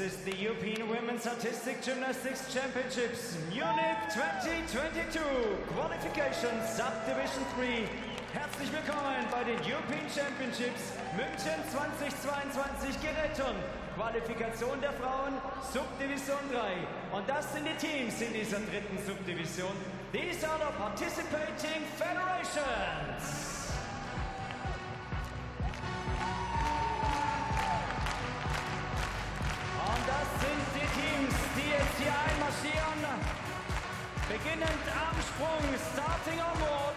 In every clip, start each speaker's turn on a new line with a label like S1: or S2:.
S1: Is the European Women's Artistic Gymnastics Championships Munich 2022 Qualification Subdivision 3. Herzlich willkommen bei den European Championships München 2022 Geräten. Qualifikation der Frauen Subdivision 3. Und das sind die Teams in dieser dritten Subdivision. These are the participating federations. Beginnend am Sprung, starting. Norway,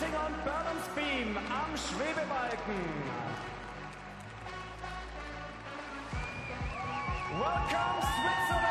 S1: Starting on balance beam am Schwebebalken. Welcome Switzerland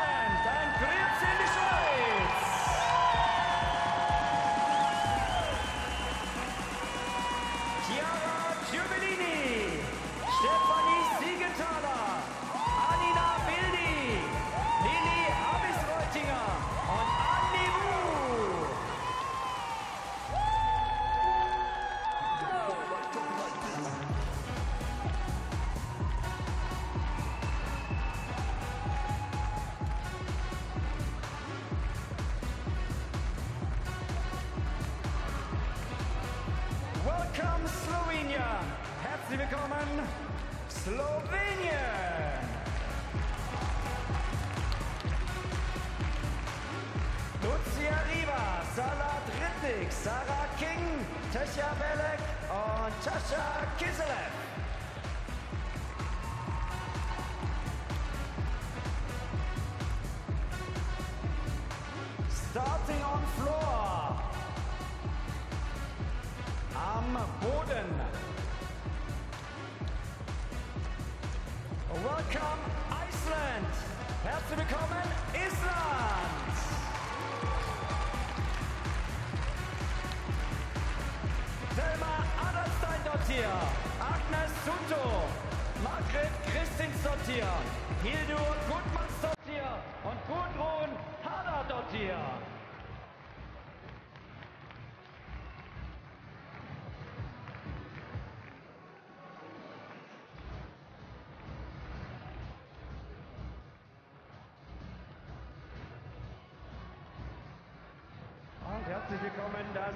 S1: das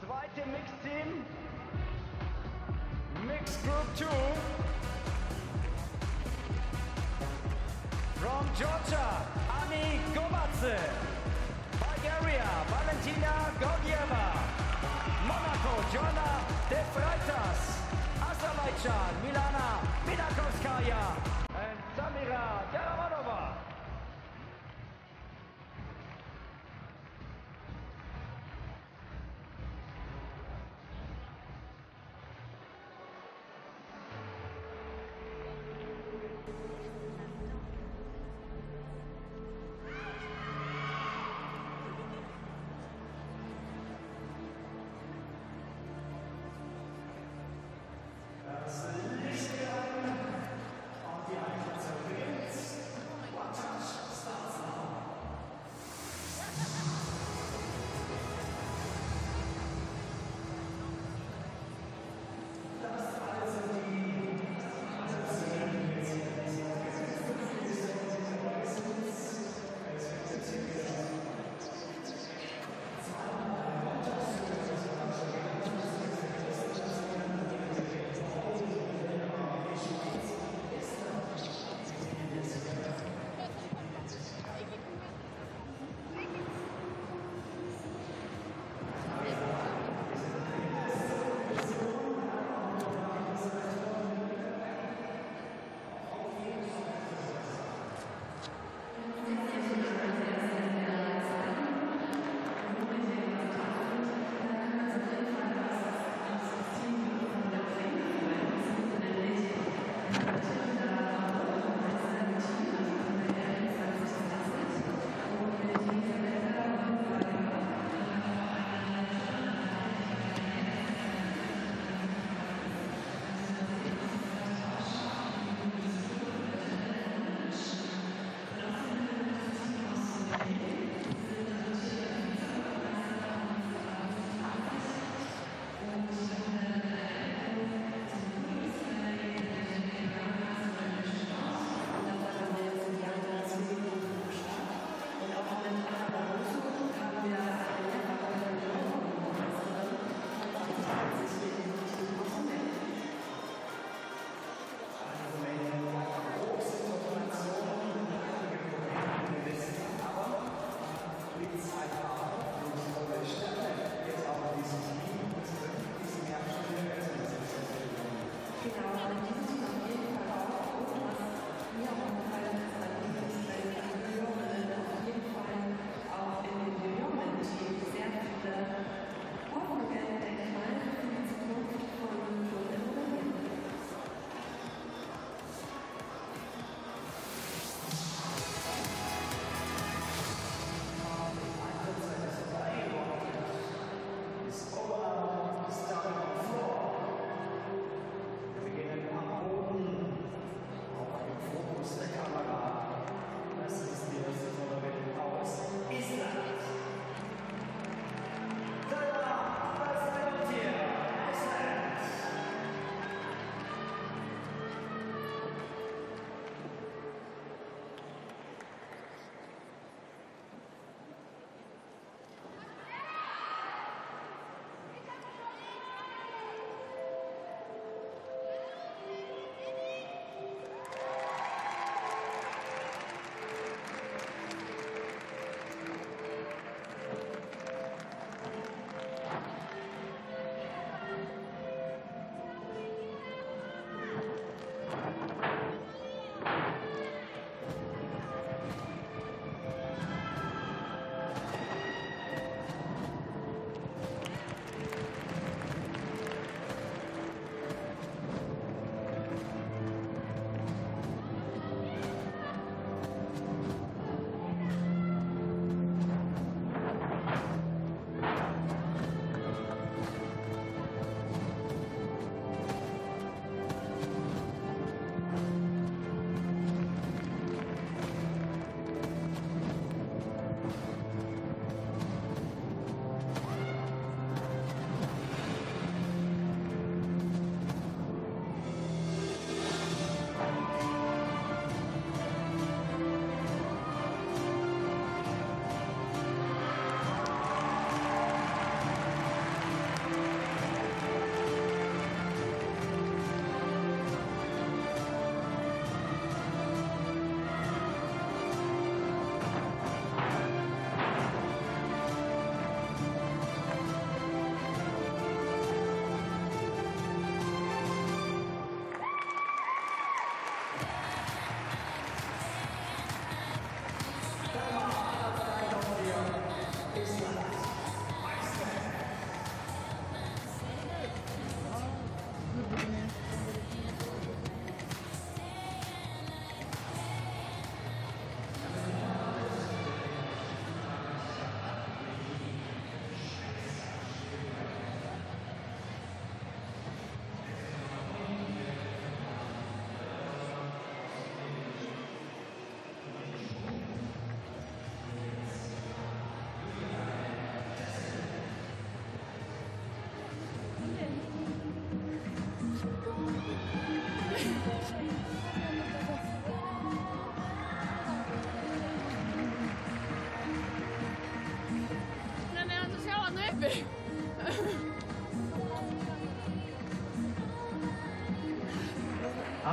S1: zweite Mixteam. Mix Group 2. From Georgia, Ani Gomatze. Bulgaria, Valentina Gorgieva. Monaco, Joanna De Freitas. Aserbaidschan, Milana Minakovskaya.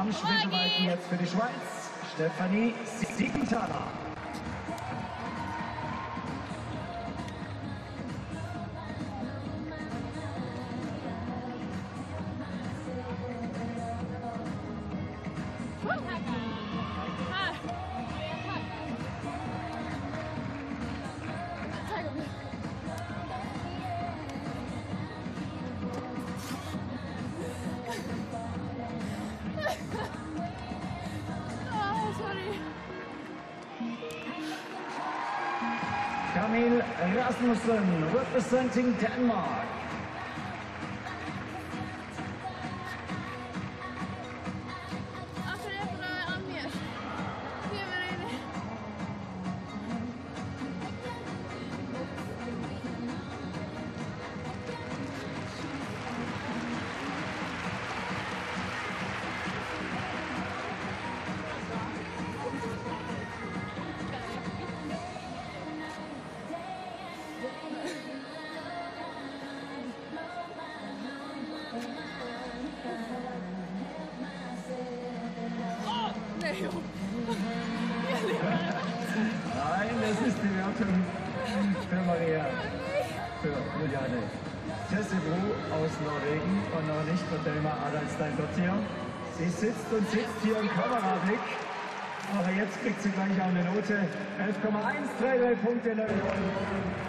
S1: Am Schwimmreifen jetzt für die Schweiz, Stefanie Representing Denmark. Sie sitzt und sitzt hier im Kamerablick. Aber jetzt kriegt sie gleich auch eine Note. 11,133 Punkte in der
S2: hockeydamer.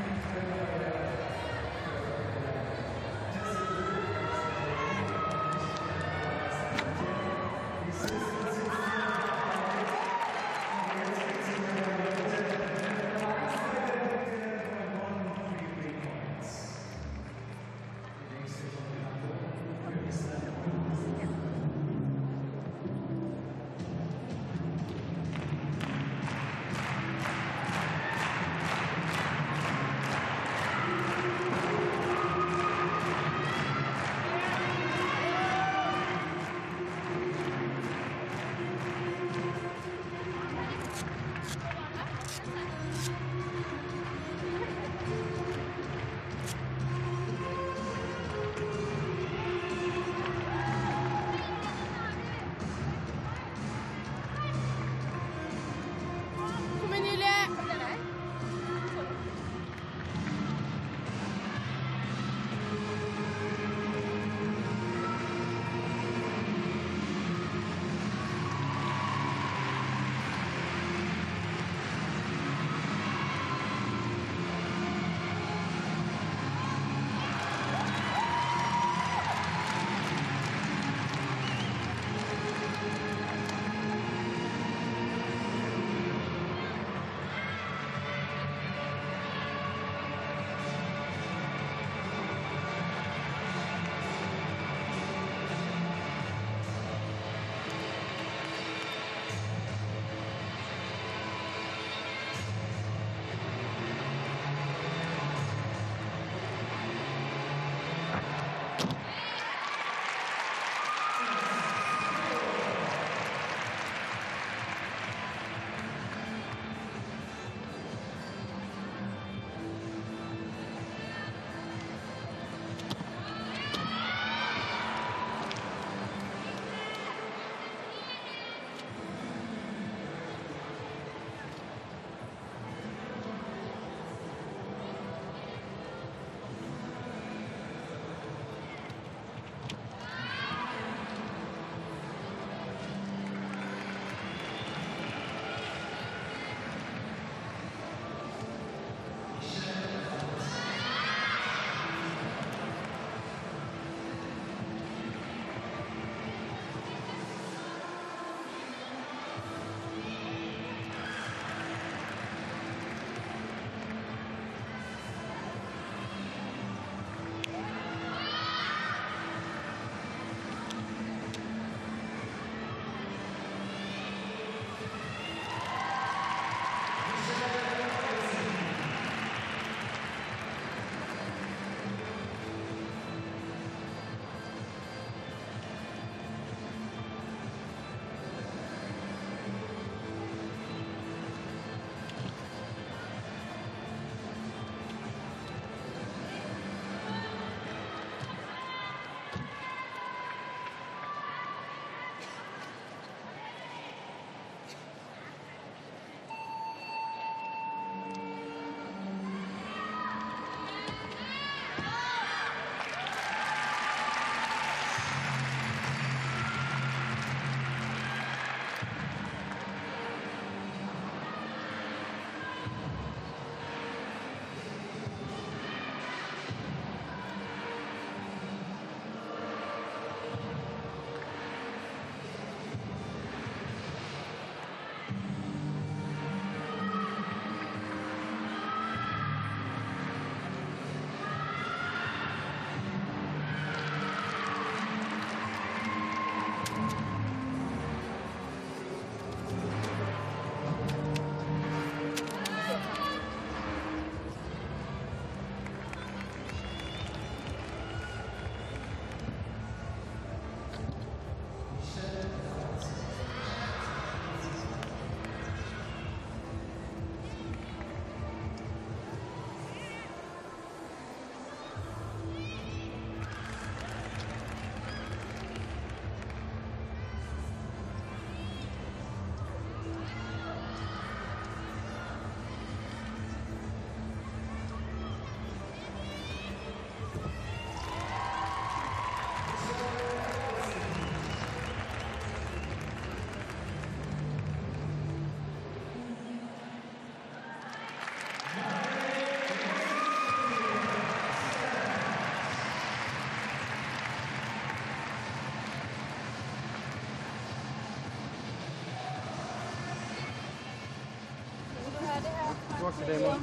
S3: Maksidemo.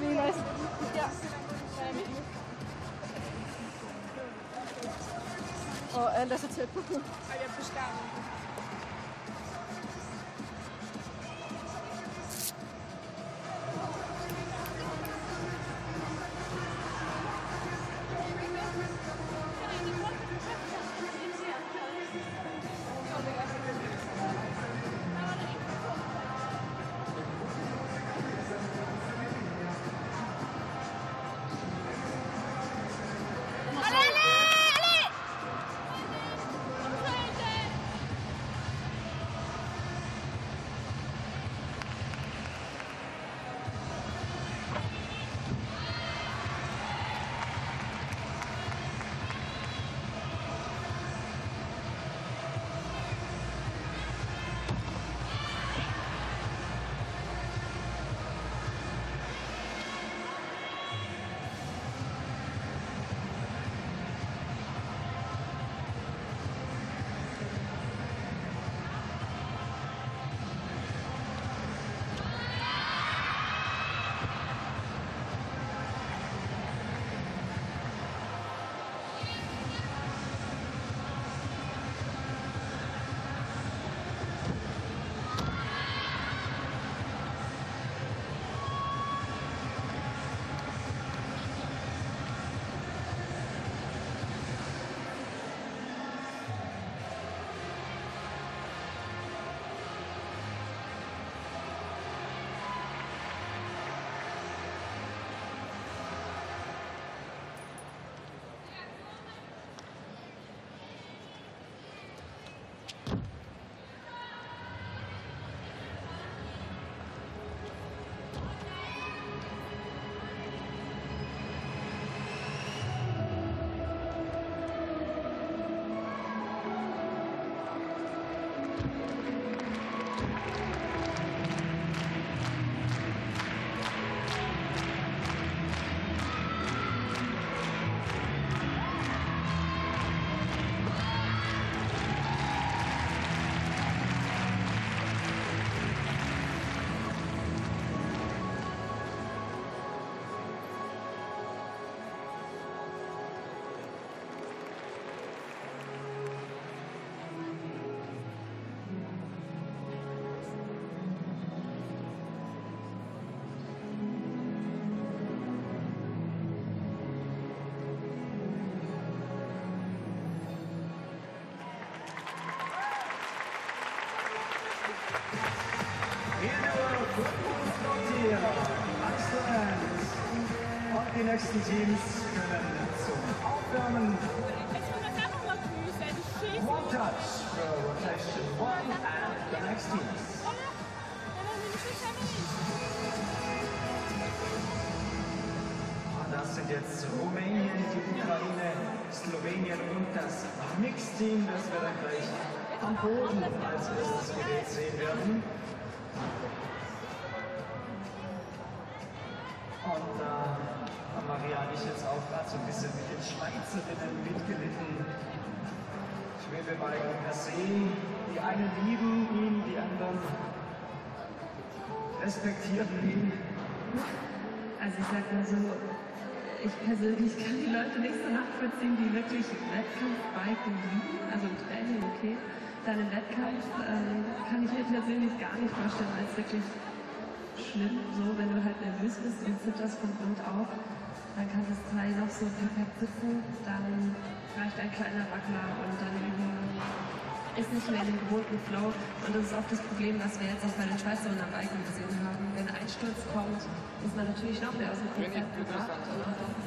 S3: Och elda så
S1: typ. Nächsten Teams können zum Aufwärmen One touch for rotation one and the next teams. Und das sind jetzt Rumänien, die Ukraine, Slowenien und das Mixteam, das wir dann gleich am Boden als erstes Gerät sehen werden. Und haben Maria ich jetzt auch gerade so ein bisschen mit den Schweizerinnen mitgelitten. Schwebebalken per se. Die einen lieben ihn, die anderen respektieren ihn.
S4: Also ich sag mal so, ich persönlich kann die Leute nicht so nachvollziehen, die wirklich Wettkampfbiken lieben, also im Training okay. Dann im Wettkampf ähm, kann ich mir persönlich gar nicht vorstellen, als wirklich schlimm, so wenn du halt nervös bist und zitterst von Grund auf, dann kann das Teil noch so perfekt sitzen, dann reicht ein kleiner Wackler und dann ist nicht mehr in dem gewohnten Flow. Und das ist auch das Problem, was wir jetzt auch bei den Schweizerinnen am Biken gesehen haben. Wenn ein Einsturz kommt, ist man natürlich noch mehr aus dem Konzept gebracht. Und auch das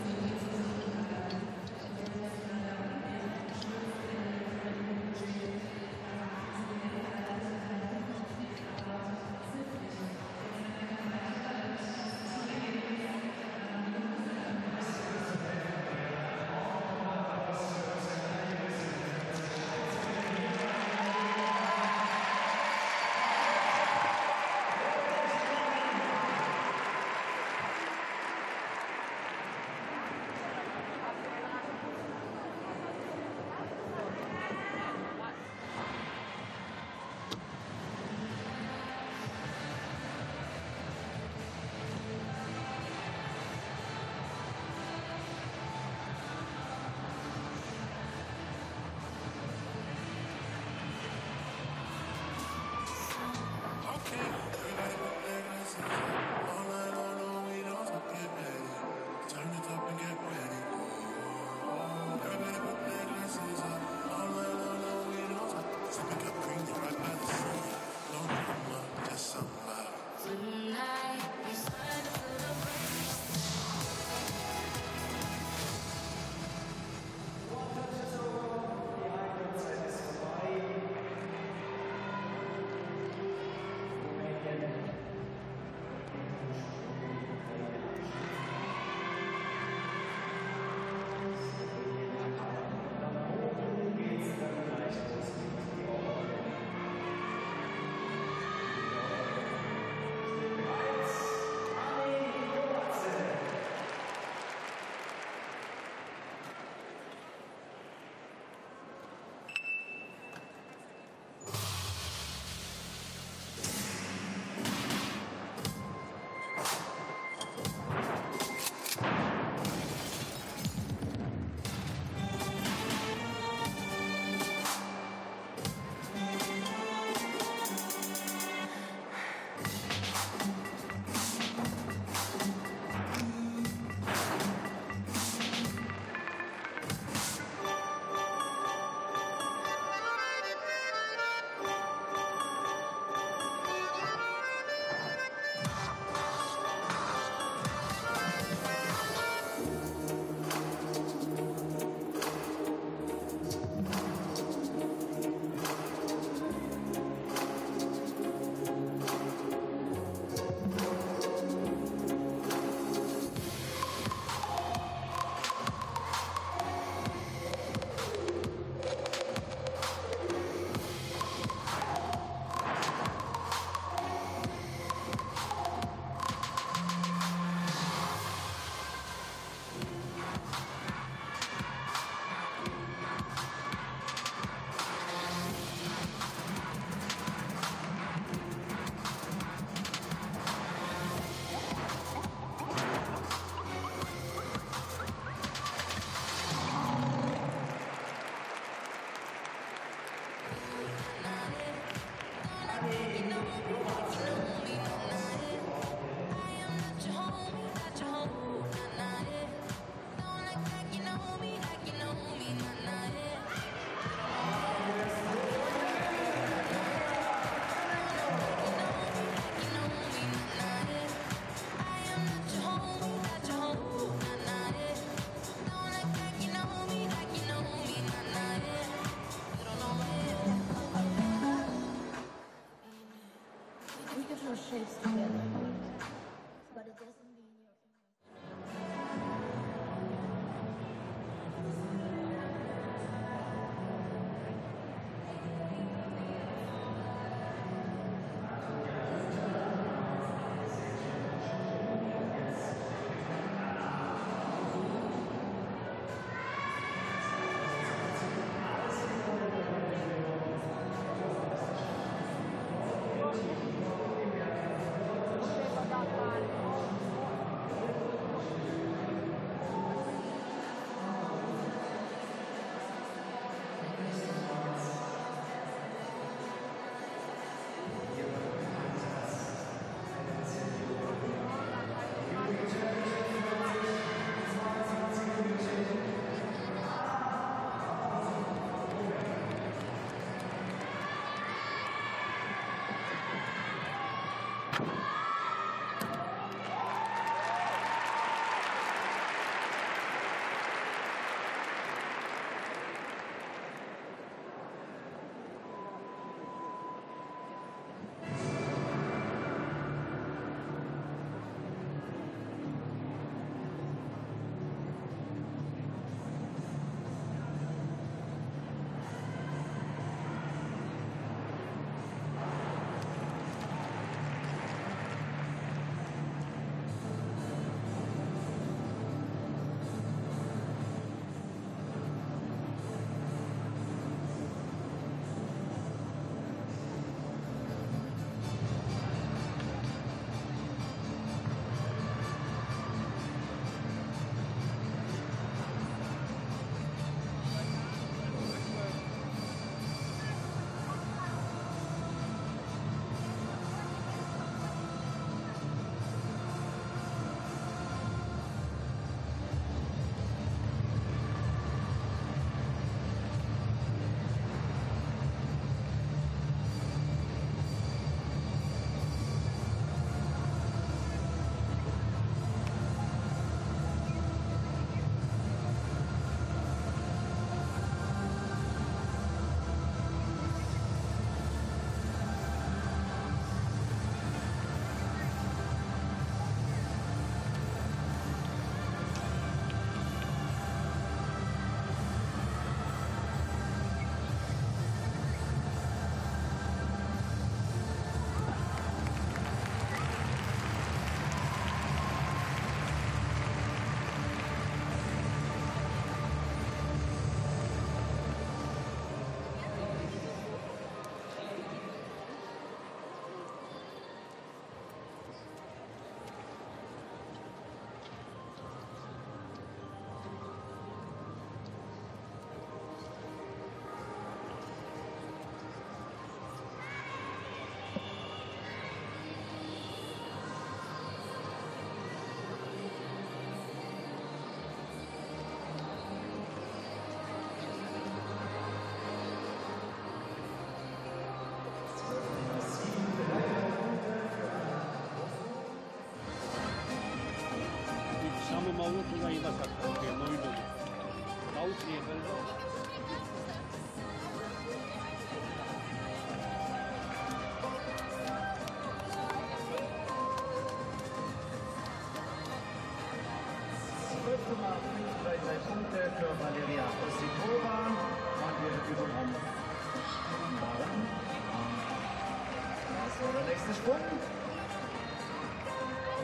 S1: 60 Pfund.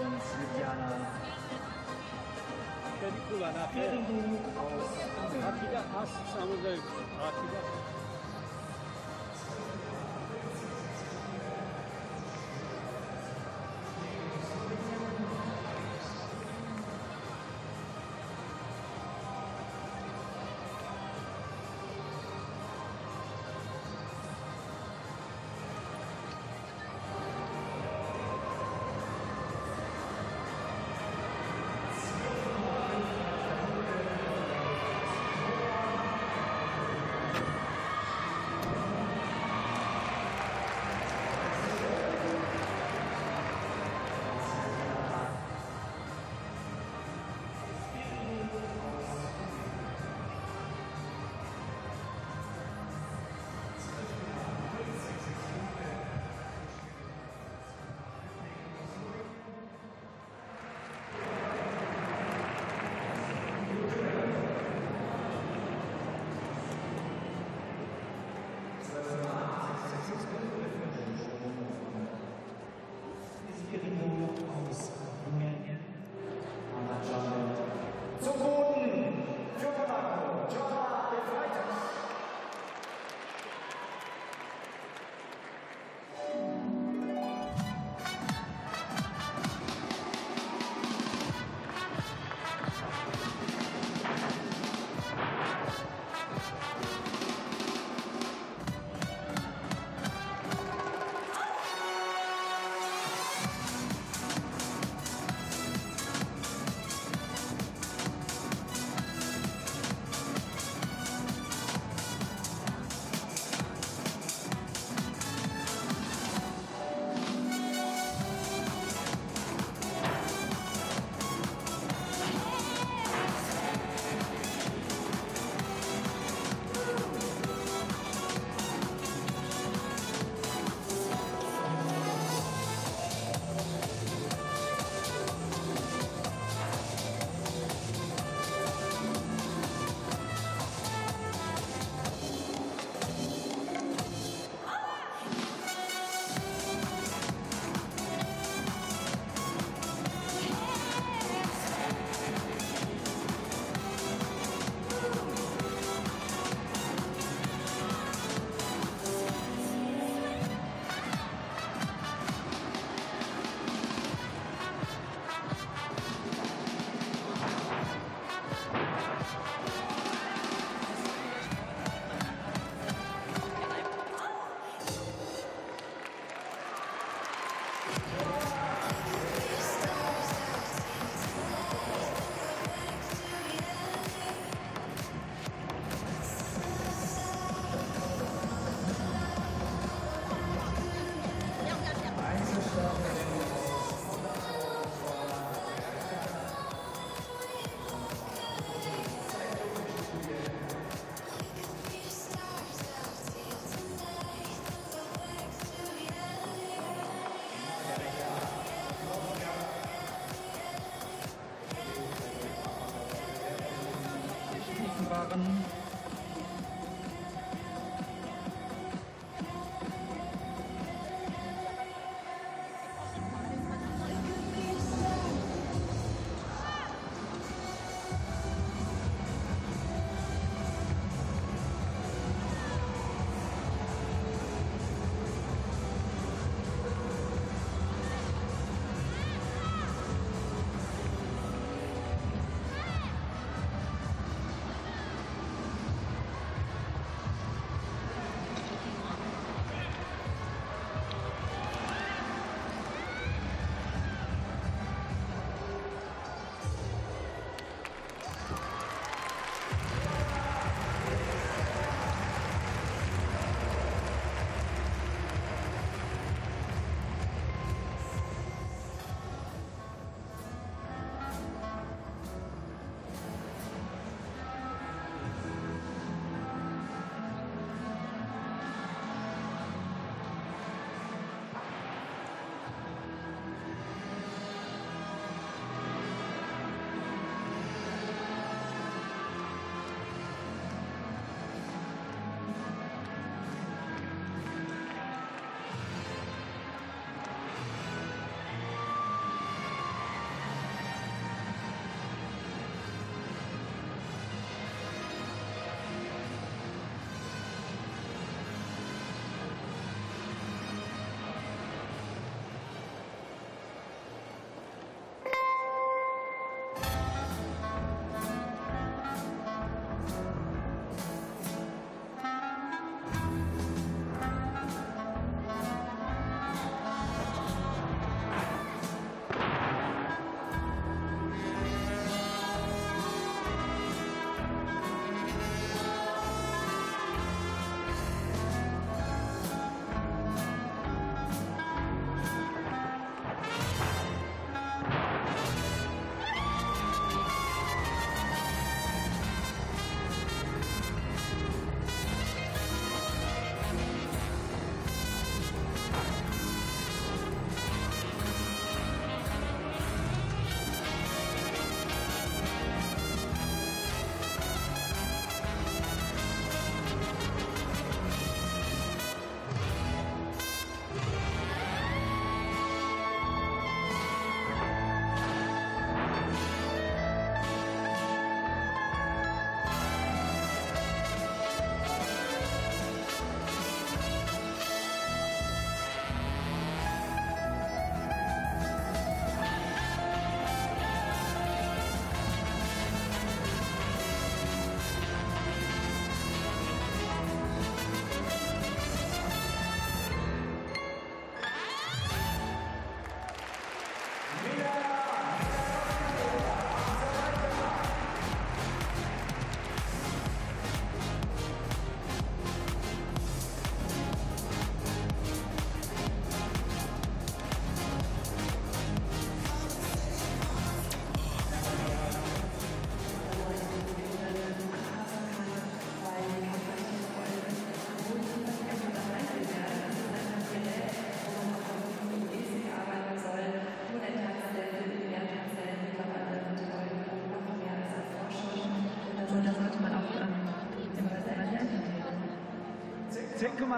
S1: Und
S2: Svetlana Kedikula nachher.
S1: Aus.
S2: Hat wieder fast zusammengelegt.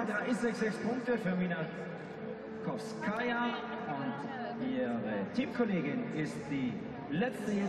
S1: 10,366 Punkte für Mina Kowskaja. Und ihre Teamkollegin ist die letzte jetzt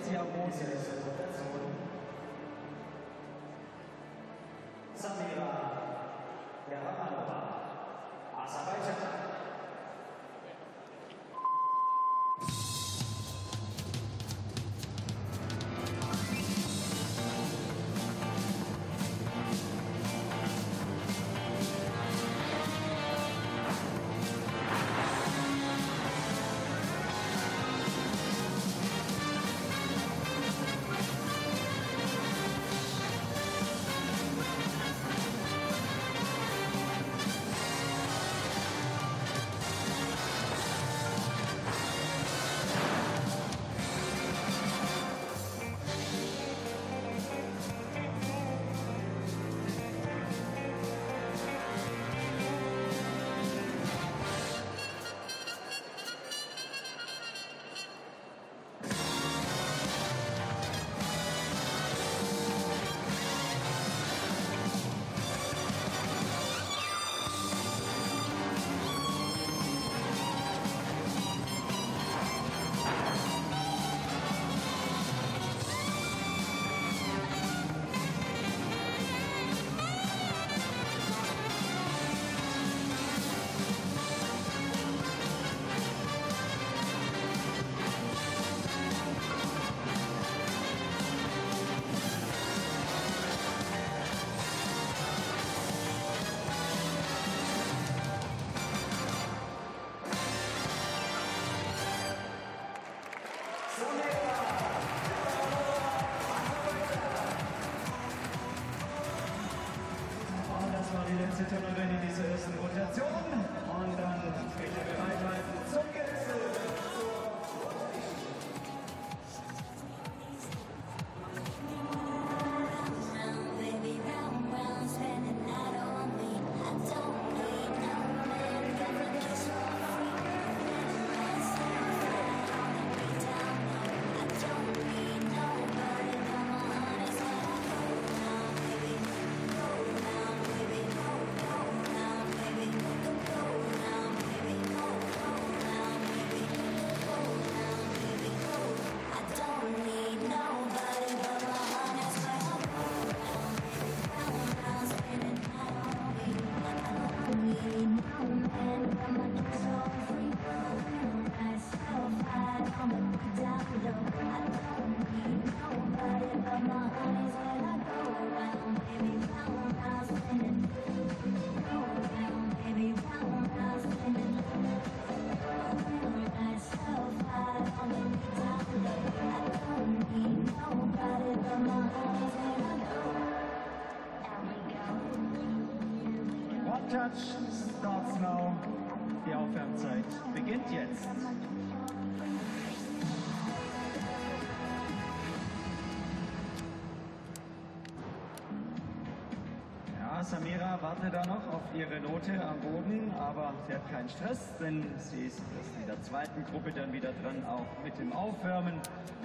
S1: Wartet da noch auf ihre Note am Boden, aber sie hat keinen Stress, denn sie ist in der zweiten Gruppe dann wieder dran, auch mit dem Aufwärmen.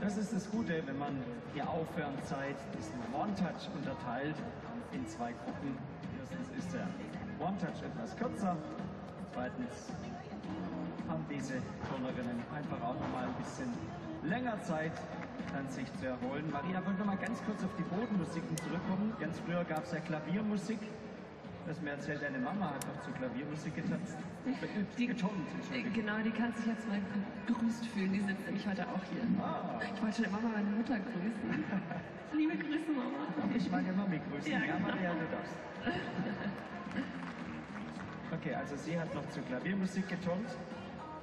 S1: Das ist das Gute, wenn man die Aufwärmzeit, diesen One-Touch unterteilt in zwei Gruppen. Erstens ist der One-Touch etwas kürzer, zweitens haben diese Turnerinnen einfach auch noch mal ein bisschen länger Zeit, dann sich zu erholen. Maria, wollte noch mal ganz kurz auf die Bodenmusiken zurückkommen. Ganz früher gab es ja Klaviermusik. Das mir erzählt, deine Mama hat noch zu Klaviermusik getanzt.
S4: Die,
S1: Getont,
S4: äh, genau, die kann sich jetzt mal begrüßt fühlen. Die sitzt nämlich heute auch hier.
S1: Ah.
S4: Ich wollte schon immer mal meine Mutter grüßen. Liebe Grüße, Mama.
S1: Ich meine Mami grüßen.
S4: Ja,
S1: Ja,
S4: genau.
S1: Maria, du darfst. Okay, also sie hat noch zu Klaviermusik getont.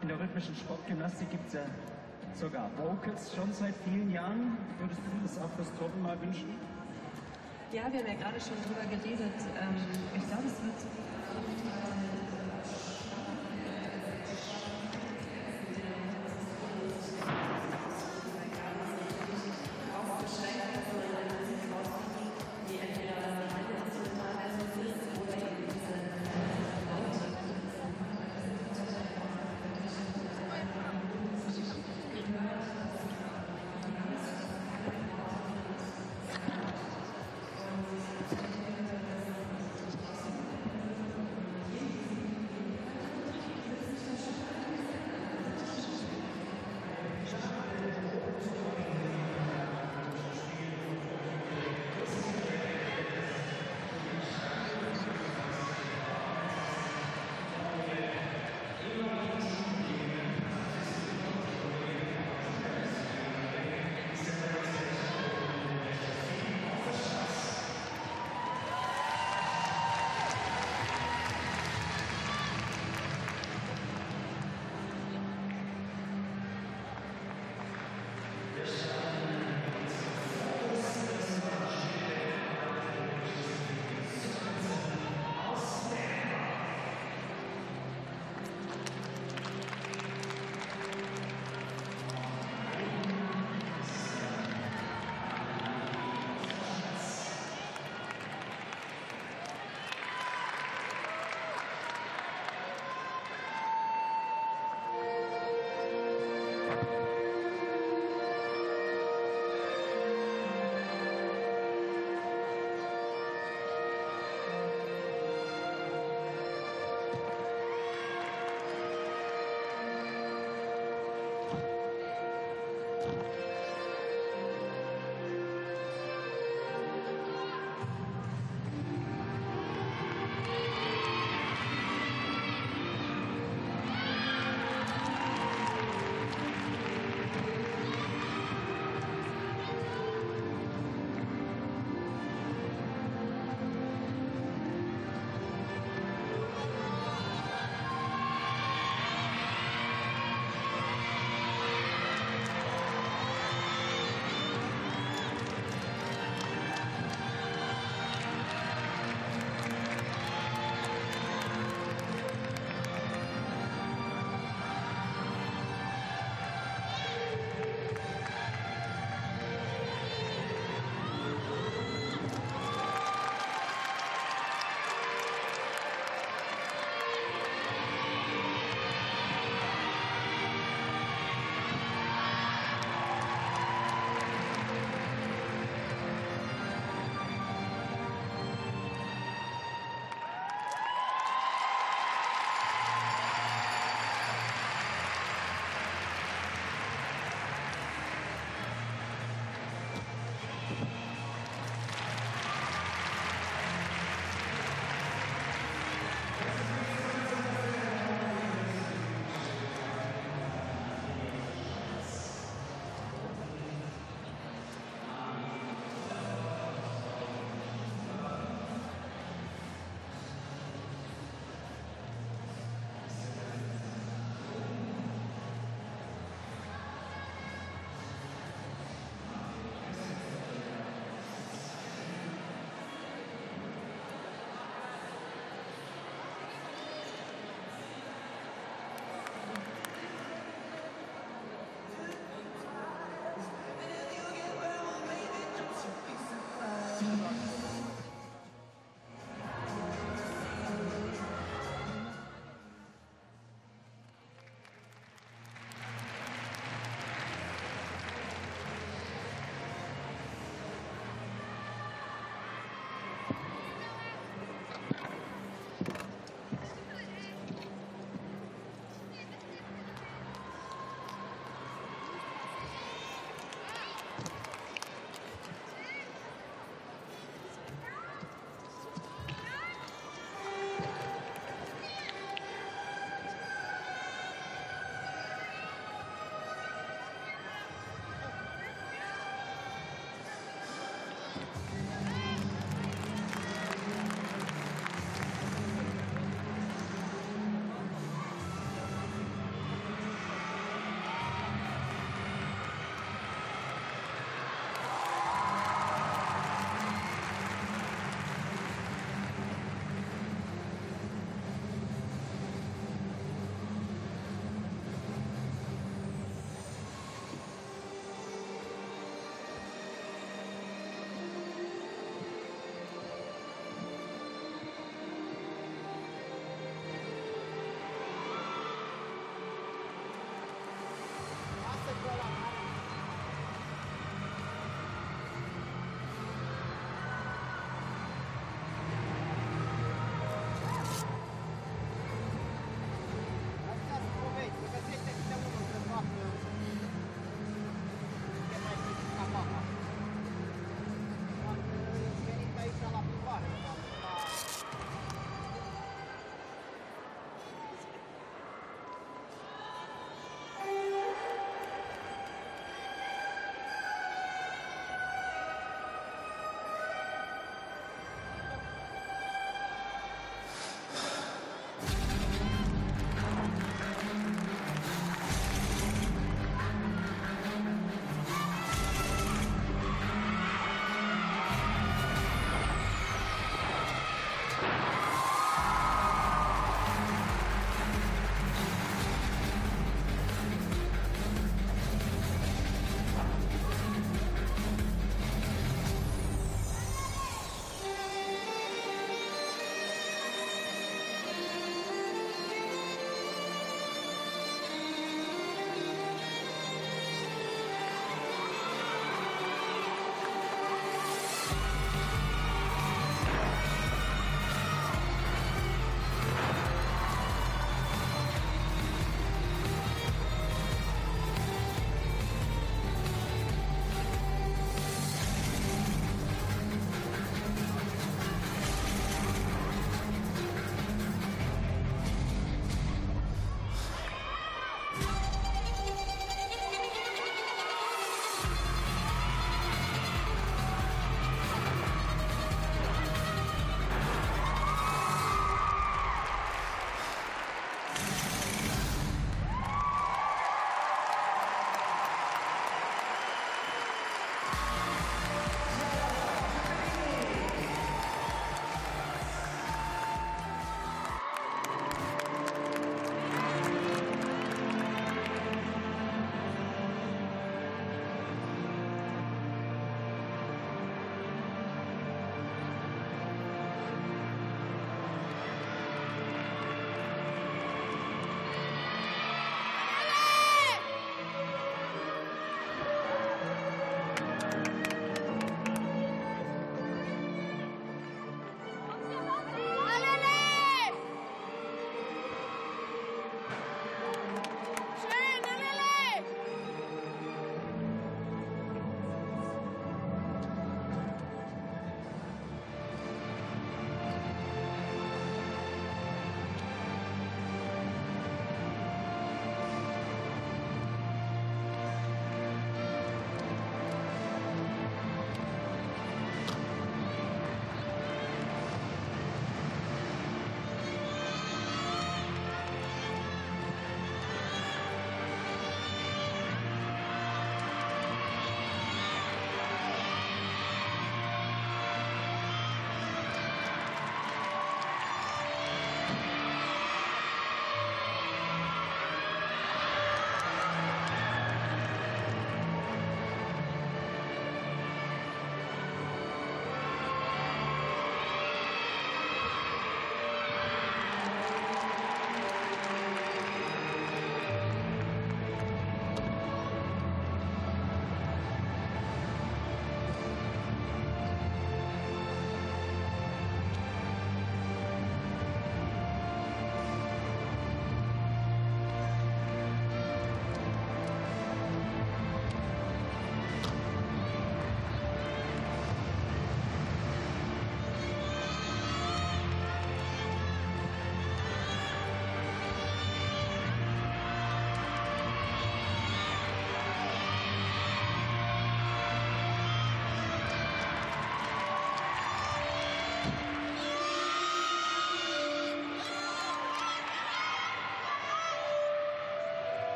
S1: In der rhythmischen Sportgymnastik gibt es ja sogar Vocals schon seit vielen Jahren. Würdest du das auch fürs Turnen mal wünschen?
S4: Ja, wir haben ja gerade schon drüber geredet. Ähm, ich glaube, es wird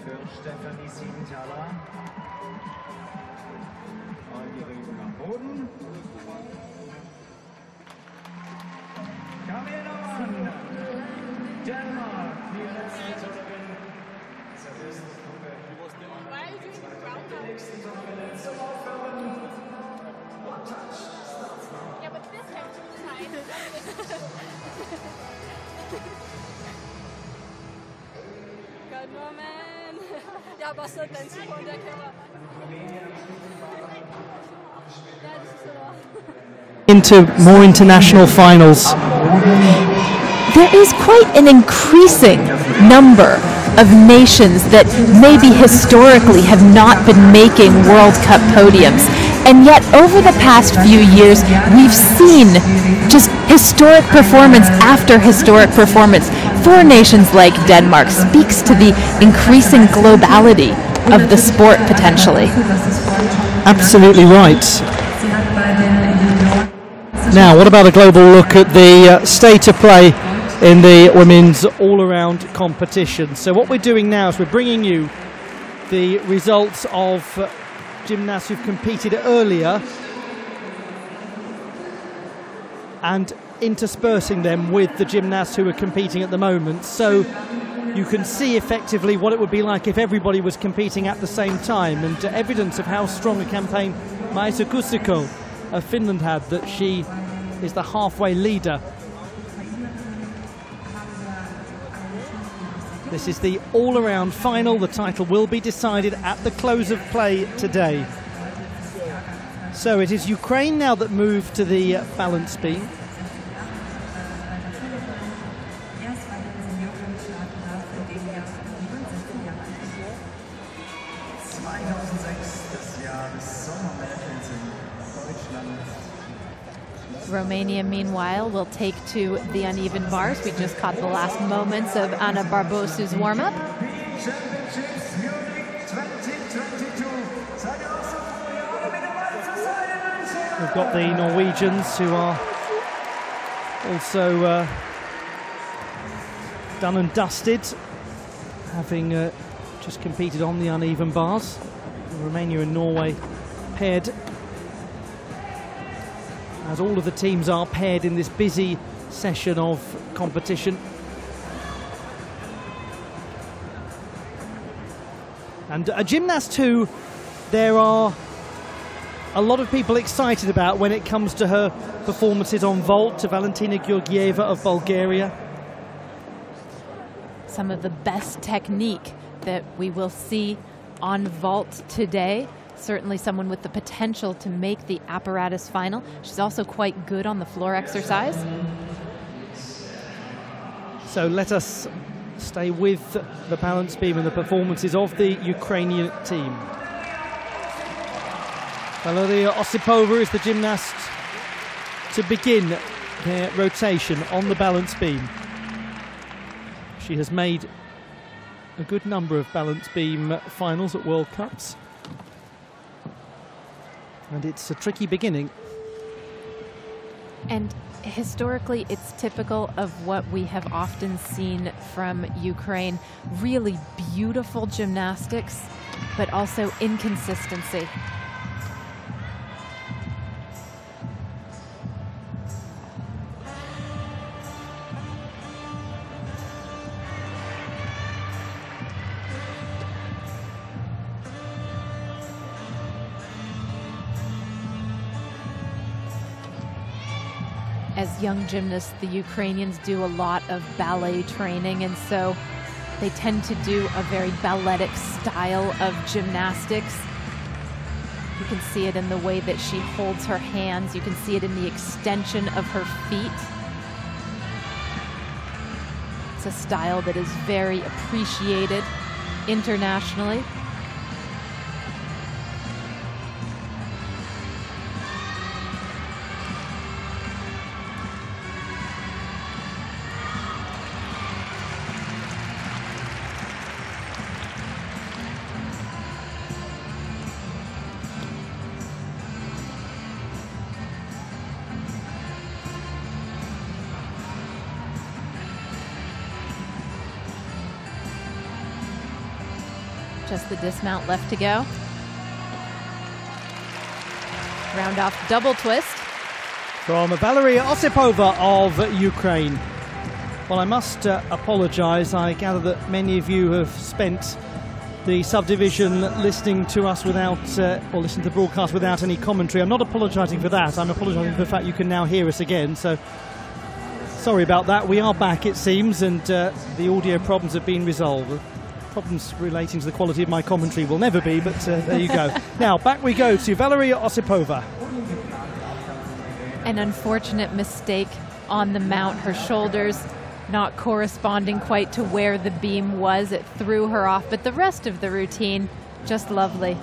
S1: für
S3: Stephanie kamera. Ja, det synes jeg var.
S5: into more international finals.
S6: There is quite an increasing number of nations that maybe historically have not been making World Cup podiums. And yet, over the past few years, we've seen just historic performance after historic performance for nations like Denmark. Speaks to the increasing globality of the sport potentially.
S5: Absolutely right. Now, what about a global look at the uh, state of play in the women's all around competition? So, what we're doing now is we're bringing you the results of uh, gymnasts who've competed earlier and interspersing them with the gymnasts who are competing at the moment. So, you can see effectively what it would be like if everybody was competing at the same time, and evidence of how strong a campaign Maisa Kuusikko of Finland had that she is the halfway leader. This is the all around final. The title will be decided at the close of play today. So it is Ukraine now that move to the balance beam.
S6: Romania, meanwhile, will take to the uneven bars. We just caught the last moments of Ana Barbosu's warm up.
S1: Championships Munich 2022. Seid ihr auch so froh, hier alle mit dabei zu sein?
S5: We've got the Norwegians who are also uh, done and dusted, having uh, just competed on the uneven bars. Romania and Norway paired, as all of the teams are paired in this busy session of competition. And a gymnast who there are a lot of people excited about when it comes to her performances on vault to Valentina Georgieva of Bulgaria.
S6: Some of the best technique that we will see on vault today. Certainly, someone with the potential to make the apparatus final. She's also quite good on the floor exercise.
S5: So let us stay with the balance beam and the performances of the Ukrainian team. Valeria Osipova is the gymnast to begin their rotation on the balance beam. She has made a good number of balance beam finals at World Cups. And it's a tricky beginning.
S6: And historically, it's typical of what we have often seen from Ukraine really beautiful gymnastics, but also inconsistency. Young gymnasts, the Ukrainians do a lot of ballet training, and so they tend to do a very balletic style of gymnastics. You can see it in the way that she holds her hands, you can see it in the extension of her feet. It's a style that is very appreciated internationally. The dismount left to go. Round off double twist.
S5: From Valeria Osipova of Ukraine. Well, I must uh, apologise. I gather that many of you have spent the subdivision listening to us without, uh, or listening to the broadcast without any commentary. I'm not apologising for that. I'm apologising for the fact you can now hear us again. So, sorry about that. We are back, it seems, and uh, the audio problems have been resolved. Problems relating to the quality of my commentary will never be, but uh, there you go. now, back we go to Valeria Osipova.
S6: An unfortunate mistake on the mount. Her shoulders not corresponding quite to where the beam was. It threw her off, but the rest of the routine, just lovely.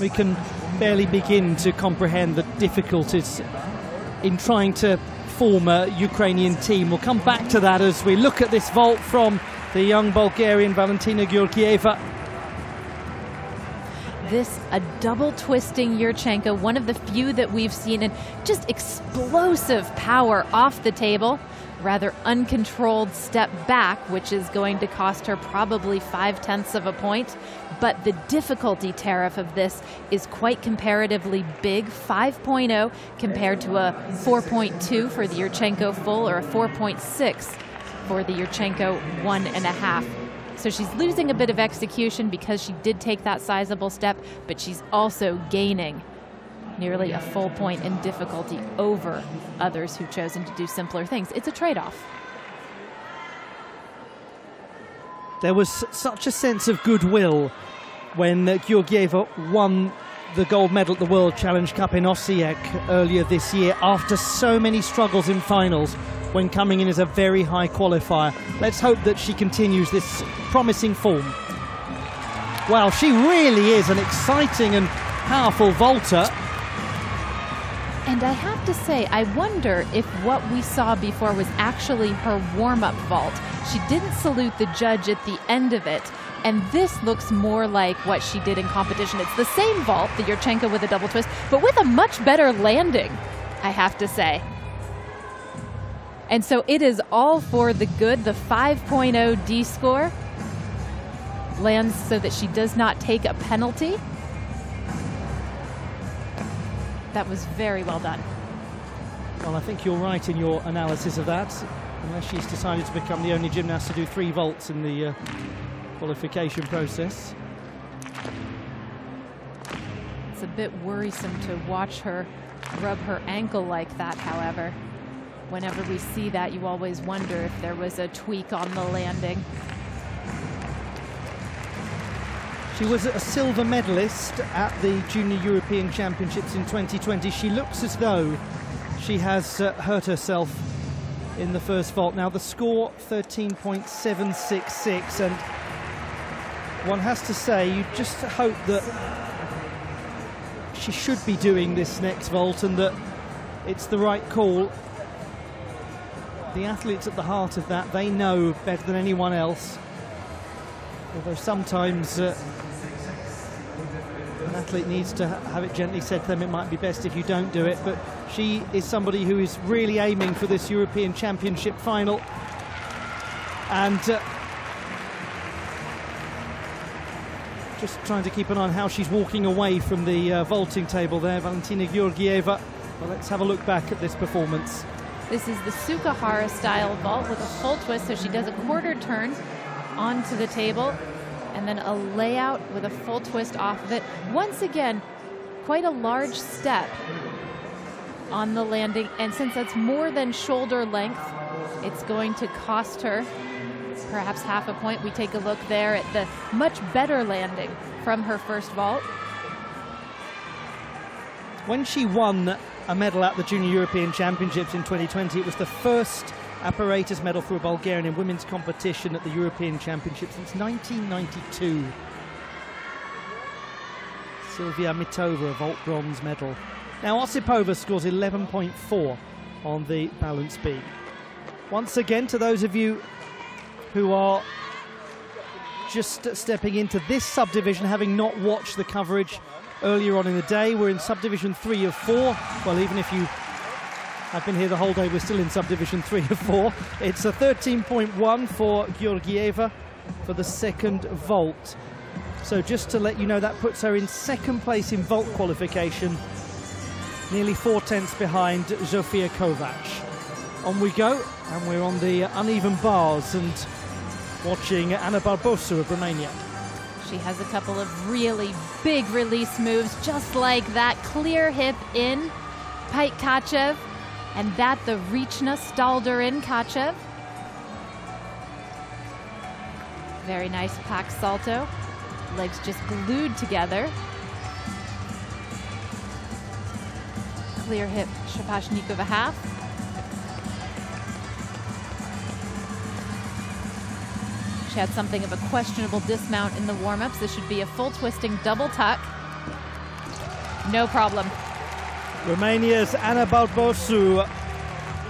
S5: We can barely begin to comprehend the difficulties in trying to form a Ukrainian team. We'll come back to that as we look at this vault from the young Bulgarian Valentina Georgieva
S6: this a double twisting Yurchenko, one of the few that we've seen, and just explosive power off the table. Rather uncontrolled step back, which is going to cost her probably five tenths of a point. But the difficulty tariff of this is quite comparatively big 5.0 compared to a 4.2 for the Yurchenko full or a 4.6 for the Yurchenko one and a half. So she's losing a bit of execution because she did take that sizable step, but she's also gaining nearly a full point in difficulty over others who've chosen to do simpler things. It's a trade off.
S5: There was such a sense of goodwill when uh, Georgieva won the gold medal at the World Challenge Cup in Osijek earlier this year after so many struggles in finals when coming in as a very high qualifier. Let's hope that she continues this promising form. Wow, she really is an exciting and powerful vaulter.
S6: And I have to say, I wonder if what we saw before was actually her warm up vault. She didn't salute the judge at the end of it. And this looks more like what she did in competition. It's the same vault, the Yurchenko with a double twist, but with a much better landing, I have to say. And so it is all for the good. The 5.0 D score lands so that she does not take a penalty. That was very well done.
S5: Well, I think you're right in your analysis of that, unless she's decided to become the only gymnast to do three vaults in the uh, qualification process.
S6: It's a bit worrisome to watch her rub her ankle like that, however whenever we see that, you always wonder if there was a tweak on the landing.
S5: She was a silver medalist at the Junior European Championships in 2020. She looks as though she has uh, hurt herself in the first vault. Now, the score 13.766, and one has to say, you just hope that she should be doing this next vault and that it's the right call the athletes at the heart of that, they know better than anyone else. Although sometimes uh, athlete needs to have it gently said to them, it might be best if you don't do it. But she is somebody who is really aiming for this European Championship final. And uh, just trying to keep an eye on how she's walking away from the uh, vaulting table there, Valentina Georgieva. Well, let's have a look back at this performance.
S6: This is the Tsukahara style vault with a full twist, so she does a quarter turn onto the table and then a layout with a full twist off of it. Once again, quite a large step on the landing, and since that's more than shoulder length, it's going to cost her perhaps half a point. We take a look there at the much better landing from her first vault.
S5: When she won a medal at the Junior European Championships in 2020. It was the first apparatus medal for a Bulgarian in women's competition at the European Championships since 1992. Silvia Mitova, a vault bronze medal. Now Osipova scores 11.4 on the balance beam. Once again, to those of you who are just stepping into this subdivision, having not watched the coverage earlier on in the day. We're in subdivision three of four. Well, even if you I've been here the whole day. We're still in subdivision three or four. It's a 13.1 for Georgieva for the second vault. So just to let you know, that puts her in second place in vault qualification, nearly four tenths behind Zsófia Kovács. On we go, and we're on the uneven bars and watching Ana Barbosu of Romania.
S6: She has a couple of really big release moves, just like that clear hip in Pike Tkachev, and that the Ricna Stalder in Tkachev. Very nice Pak salto. Legs just glued together. Clear hip Shaposhnikova half. She had something of a questionable dismount in the warm-ups. This should be a full twisting double tuck. No problem.
S5: Romania's Ana Barbosu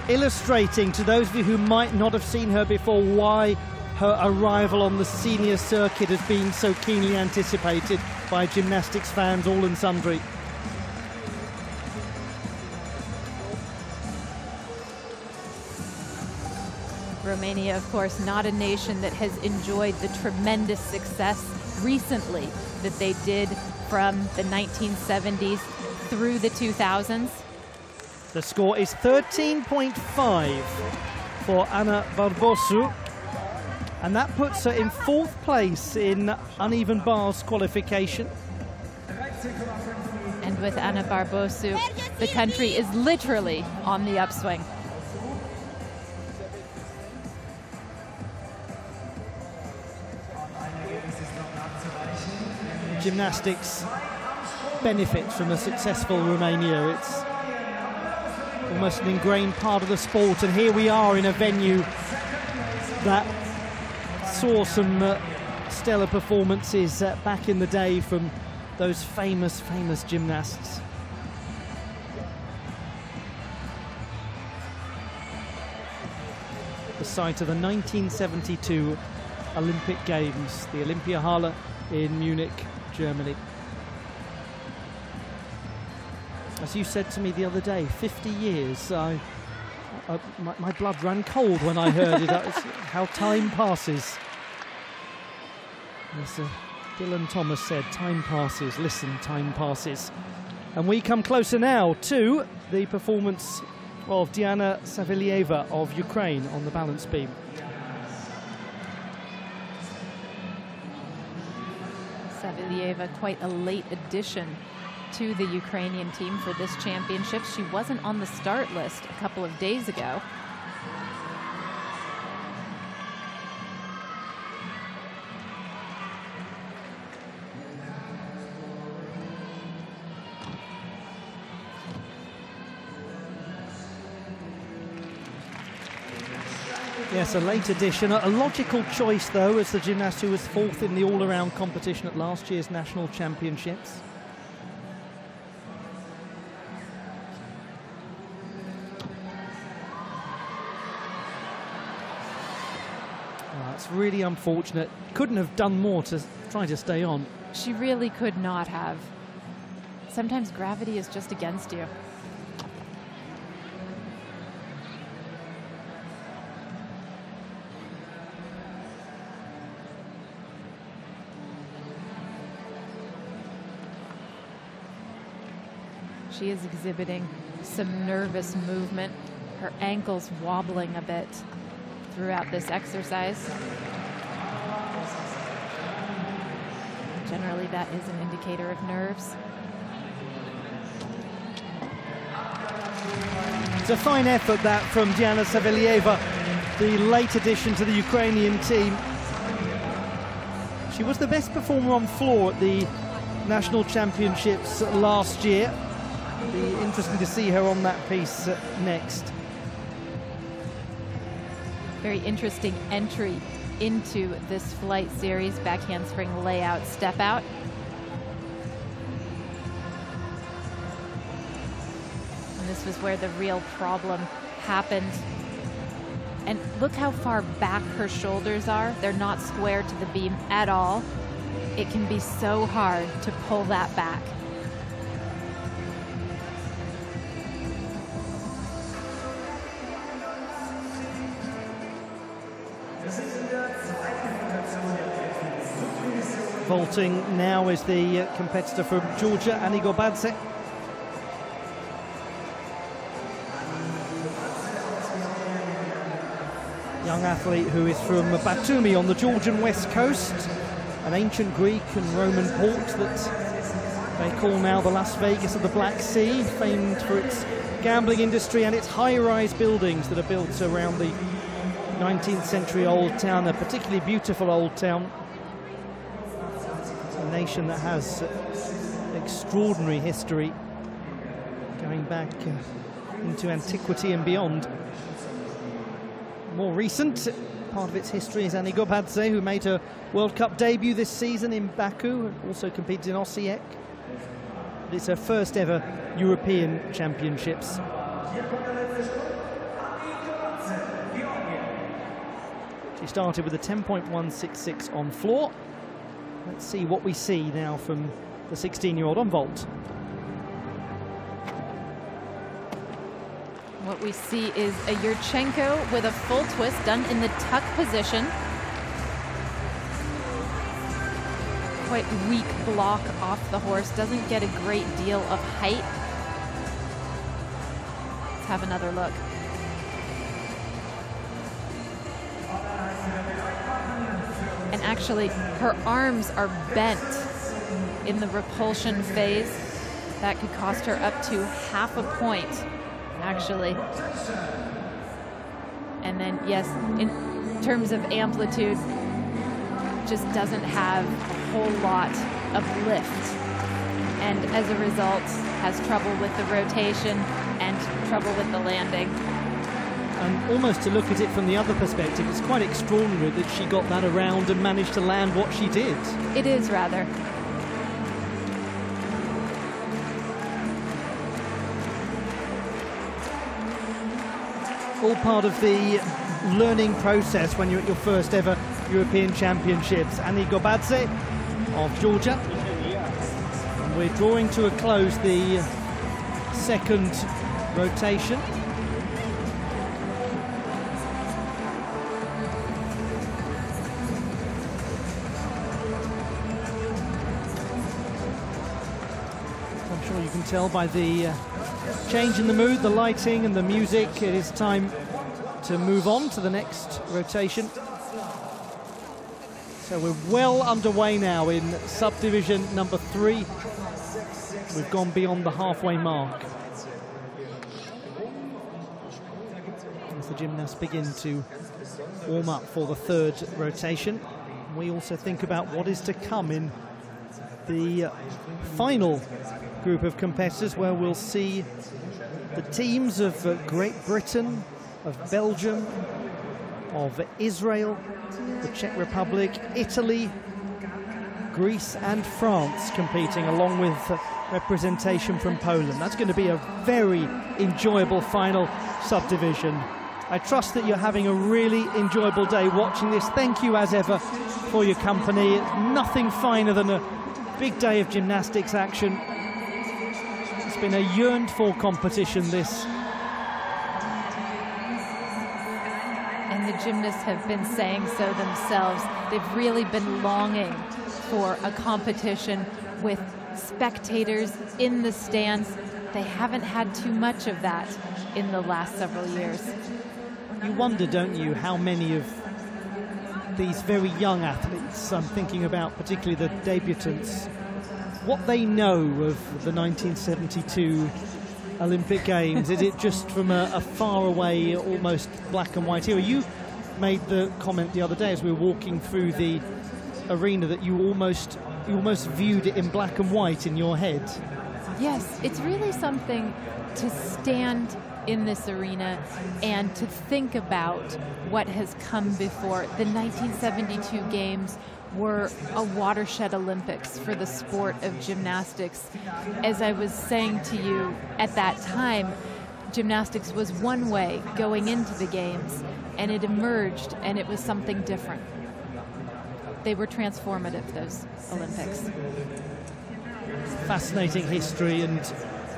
S5: illustrating to those of you who might not have seen her before why her arrival on the senior circuit has been so keenly anticipated by gymnastics fans all and sundry.
S6: Romania, of course, not a nation that has enjoyed the tremendous success recently that they did from the 1970s through the 2000s.
S5: The score is 13.5 for Ana Barbosu. And that puts her in fourth place in uneven bars qualification.
S6: And with Ana Barbosu, the country is literally on the upswing.
S5: Gymnastics benefits from a successful Romania. It's almost an ingrained part of the sport, and here we are in a venue that saw some uh, stellar performances uh, back in the day from those famous, famous gymnasts. The site of the 1972 Olympic Games, the Olympiahalle in Munich, Germany. As you said to me the other day, 50 years. Uh, my, my, blood ran cold when I heard it. how time passes. As uh, Dylan Thomas said, time passes. Listen, time passes. And we come closer now to the performance of Diana Savilieva of Ukraine on the balance beam.
S6: Savilieva, quite a late addition to the Ukrainian team for this championship. She wasn't on the start list a couple of days ago.
S5: Yes, a late addition. A logical choice, though, as the gymnast who was fourth in the all-around competition at last year's national championships. It's really unfortunate. Couldn't have done more to try to stay on.
S6: She really could not have. Sometimes gravity is just against you. She is exhibiting some nervous movement, her ankles wobbling a bit throughout this exercise. Generally, that is an indicator of nerves.
S5: It's a fine effort that from Diana Savilieva, the late addition to the Ukrainian team. She was the best performer on floor at the national championships last year be interesting to see her on that piece next.
S6: Very interesting entry into this flight series, back handspring layout, step out. And this was where the real problem happened. And look how far back her shoulders are. They're not square to the beam at all. It can be so hard to pull that back.
S5: Now is the uh, competitor from Georgia, Annie Gorbadze. Young athlete who is from Batumi on the Georgian west coast, an ancient Greek and Roman port that they call now the Las Vegas of the Black Sea, famed for its gambling industry and its high-rise buildings that are built around the 19th century old town, a particularly beautiful old town. Nation that has extraordinary history going back uh, into antiquity and beyond. More recent part of its history is Annie Gorbadze, who made her World Cup debut this season in Baku, also competed in Osijek. It's her first ever European Championships. She started with a 10.166 on floor. Let's see what we see now from the 16-year-old on vault.
S6: What we see is a Yurchenko with a full twist done in the tuck position. Quite weak block off the horse, doesn't get a great deal of height. Let's have another look. And actually, her arms are bent in the repulsion phase. That could cost her up to half a point actually. And then, yes, in terms of amplitude, just doesn't have a whole lot of lift. And as a result, has trouble with the rotation and trouble with the landing.
S5: And almost to look at it from the other perspective, it's quite extraordinary that she got that around and managed to land what she did.
S6: It is rather.
S5: all part of the learning process when you're at your first ever European Championships. Annie Gobadze of Georgia. And we're drawing to a close the second rotation. Tell by the uh, change in the mood, the lighting and the music. It is time to move on to the next rotation. So we're well underway now in subdivision number three. We've gone beyond the halfway mark. As the gymnasts begin to warm up for the third rotation, we also think about what is to come in the final group of competitors where we'll see the teams of uh, Great Britain, of Belgium, of Israel, the Czech Republic, Italy, Greece and France competing along with uh, representation from Poland. That's going to be a very enjoyable final subdivision. I trust that you're having a really enjoyable day watching this. Thank you as ever for your company. Nothing finer than a big day of gymnastics action it's been a yearned for competition, this.
S6: And the gymnasts have been saying so themselves. They've really been longing for a competition with spectators in the stands. They haven't had too much of that in the last several years.
S5: You wonder, don't you, how many of these very young athletes, I'm thinking about particularly the debutants, what they know of the 1972 Olympic Games? Is it just from a, a, far away, almost black and white era? You made the comment the other day as we were walking through the arena that you almost you almost viewed it in black and white in your head.
S6: Yes, it's really something to stand in this arena and to think about what has come before. The 1972 Games were a watershed Olympics for the sport of gymnastics. As I was saying to you at that time, gymnastics was one way going into the games, and it emerged and it was something different. They were transformative, those Olympics.
S5: Fascinating history, and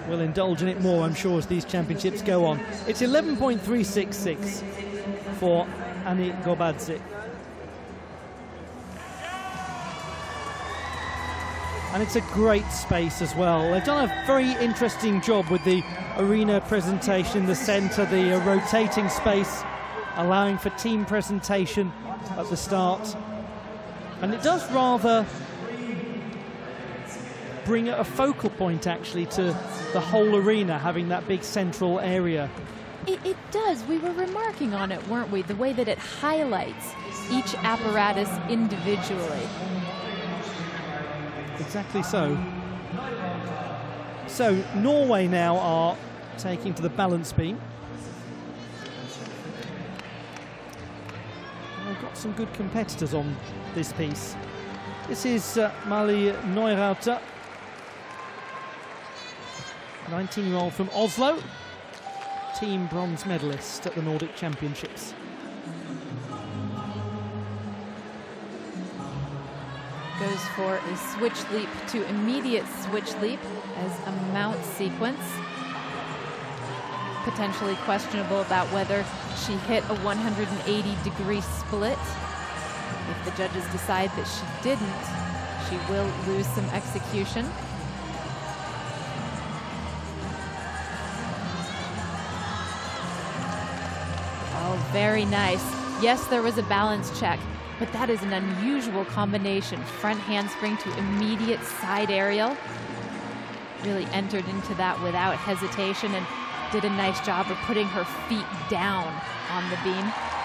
S5: will indulge in it more, I'm sure, as these championships go on. It's 11.366 for Annie Gobadze. And it's a great space as well. They've done a very interesting job with the arena presentation, the centre, the uh, rotating space, allowing for team presentation at the start. And it does rather bring a focal point actually to the whole arena, having that big central area.
S6: It, it does. We were remarking on it, weren't we? The way that it highlights each apparatus individually.
S5: Exactly so. So Norway now are taking to the balance beam. We've got some good competitors on this piece. This is uh, Mali Neurauter, 19-year-old from Oslo, team bronze medalist at the Nordic Championships.
S6: Goes for a switch leap to immediate switch leap as a mount sequence. Potentially questionable about whether she hit a 180 degree split. If the judges decide that she didn't, she will lose some execution. Very nice. Yes, there was a balance check, but that is an unusual combination. Front handspring to immediate side aerial. Really entered into that without hesitation and did a nice job of putting her feet down on the beam.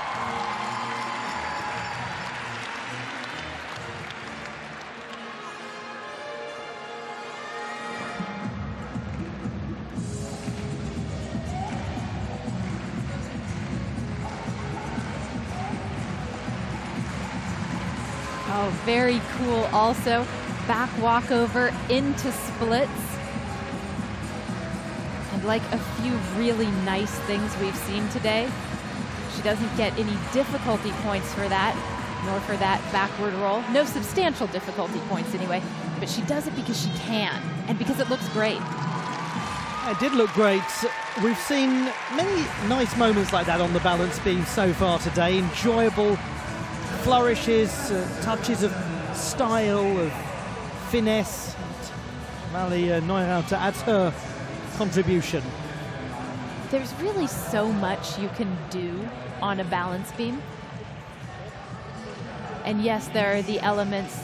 S6: Very cool also. Back walkover into splits. And like a few really nice things we've seen today, she doesn't get any difficulty points for that, nor for that backward roll. No substantial difficulty points anyway, but she does it because she can and because it looks great.
S5: It did look great. We've seen many nice moments like that on the balance beam so far today. Enjoyable flourishes, uh, touches of style, of finesse. Mali uh, Neurauter adds her contribution.
S6: There's really so much you can do on a balance beam. And yes, there are the elements,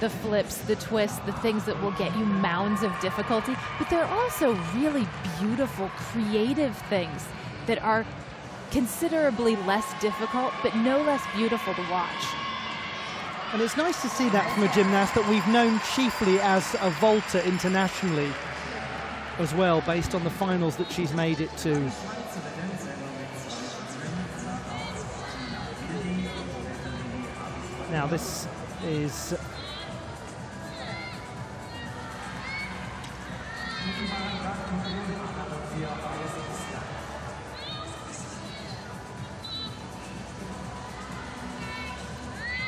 S6: the flips, the twists, the things that will get you mounds of difficulty, but there are also really beautiful, creative things that are considerably less difficult, but no less beautiful to watch.
S5: And it's nice to see that from a gymnast that we've known chiefly as a vaulter internationally as well, based on the finals that she's made it to. Now this is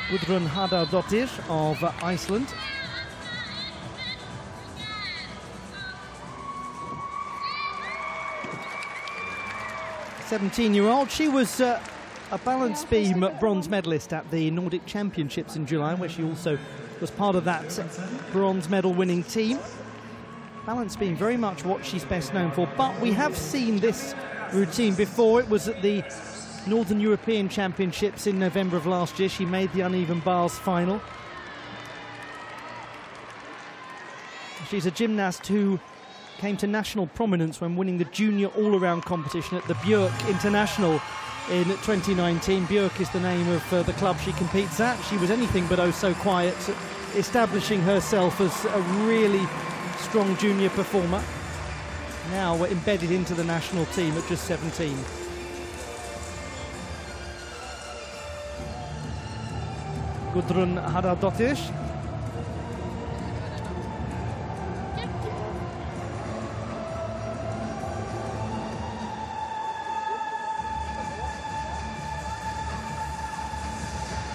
S5: Gudrun Hardardottir of Iceland. Seventeen-year-old. She was uh, a balance beam bronze medalist at the Nordic Championships in July, where she also was part of that bronze medal winning team. Balance beam very much what she's best known for, but we have seen this routine before. It was at the Northern European Championships in November of last year. She made the uneven bars final. She's a gymnast who came to national prominence when winning the junior all-around competition at the Björk International in 2019. Björk is the name of uh, the club she competes at. She was anything but oh so quiet, establishing herself as a really strong junior performer. Now we're embedded into the national team at just 17. Gudrun Hardardottir.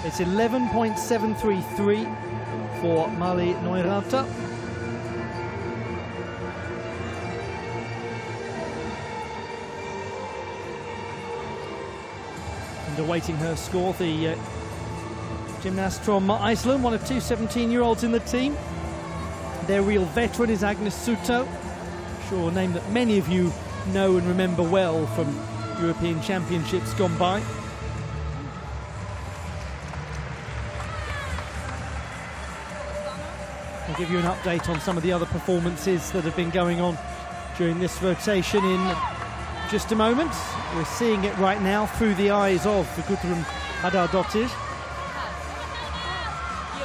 S5: It's 11.733 for Mali Neurauter. And awaiting her score, the uh, gymnast from Iceland, one of two 17-year-olds in the team. their real veteran is Agnes Suto. Sure, a name that many of you know and remember well from European Championships gone by. I'll give you an update on some of the other performances that have been going on during this rotation in just a moment. We're seeing it right now through the eyes of the Gudrun Hardardottir.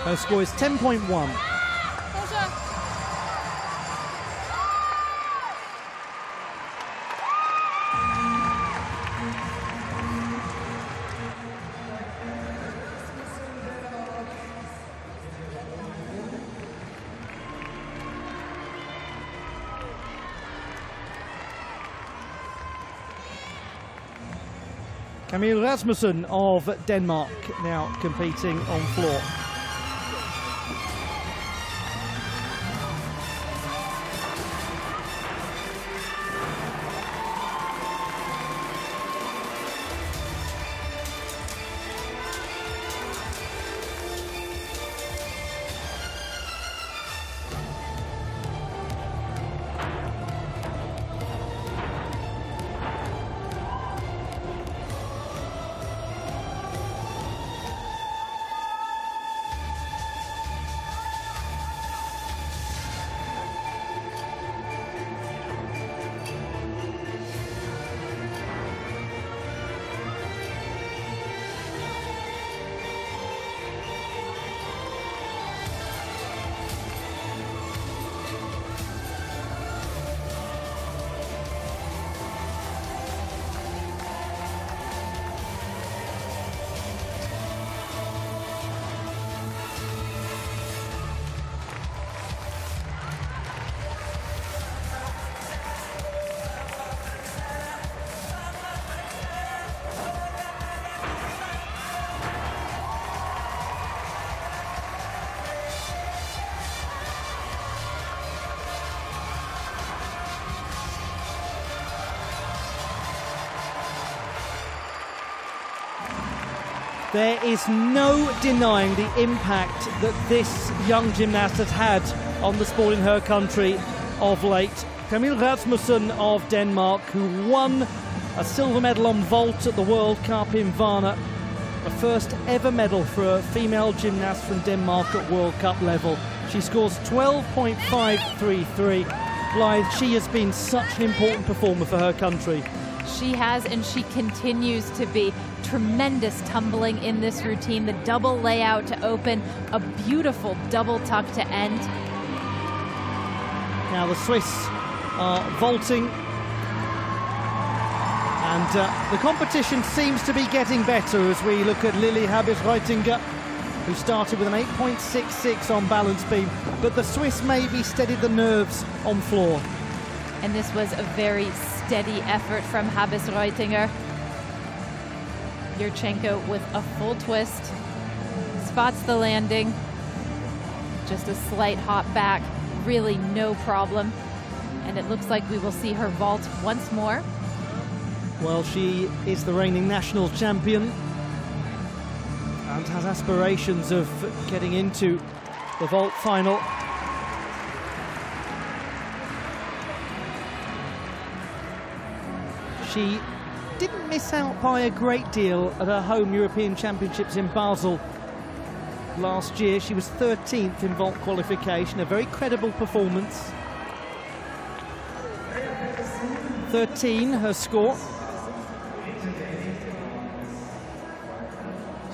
S5: Her score is 10.1. Camille Rasmussen of Denmark now competing on floor. There is no denying the impact that this young gymnast has had on the sport in her country of late. Camille Rasmussen of Denmark, who won a silver medal on vault at the World Cup in Varna, a first ever medal for a female gymnast from Denmark at World Cup level. She scores 12.533. Blythe, she has been such an important performer for her country.
S6: She has, and she continues to be. Tremendous tumbling in this routine. The double layout to open, a beautiful double tuck to end.
S5: Now the Swiss are vaulting, and uh, the competition seems to be getting better as we look at Lilly Habis-Reutinger, who started with an 8.66 on balance beam, but the Swiss maybe steadied the nerves on floor.
S6: And this was a very steady effort from Habis-Reutinger. Yurchenko with a full twist, spots the landing, just a slight hop back, really no problem. And it looks like we will see her vault once more.
S5: Well, she is the reigning national champion and has aspirations of getting into the vault final. She miss out by a great deal at her home European Championships in Basel last year. She was 13th in vault qualification, a very credible performance. 13, her score.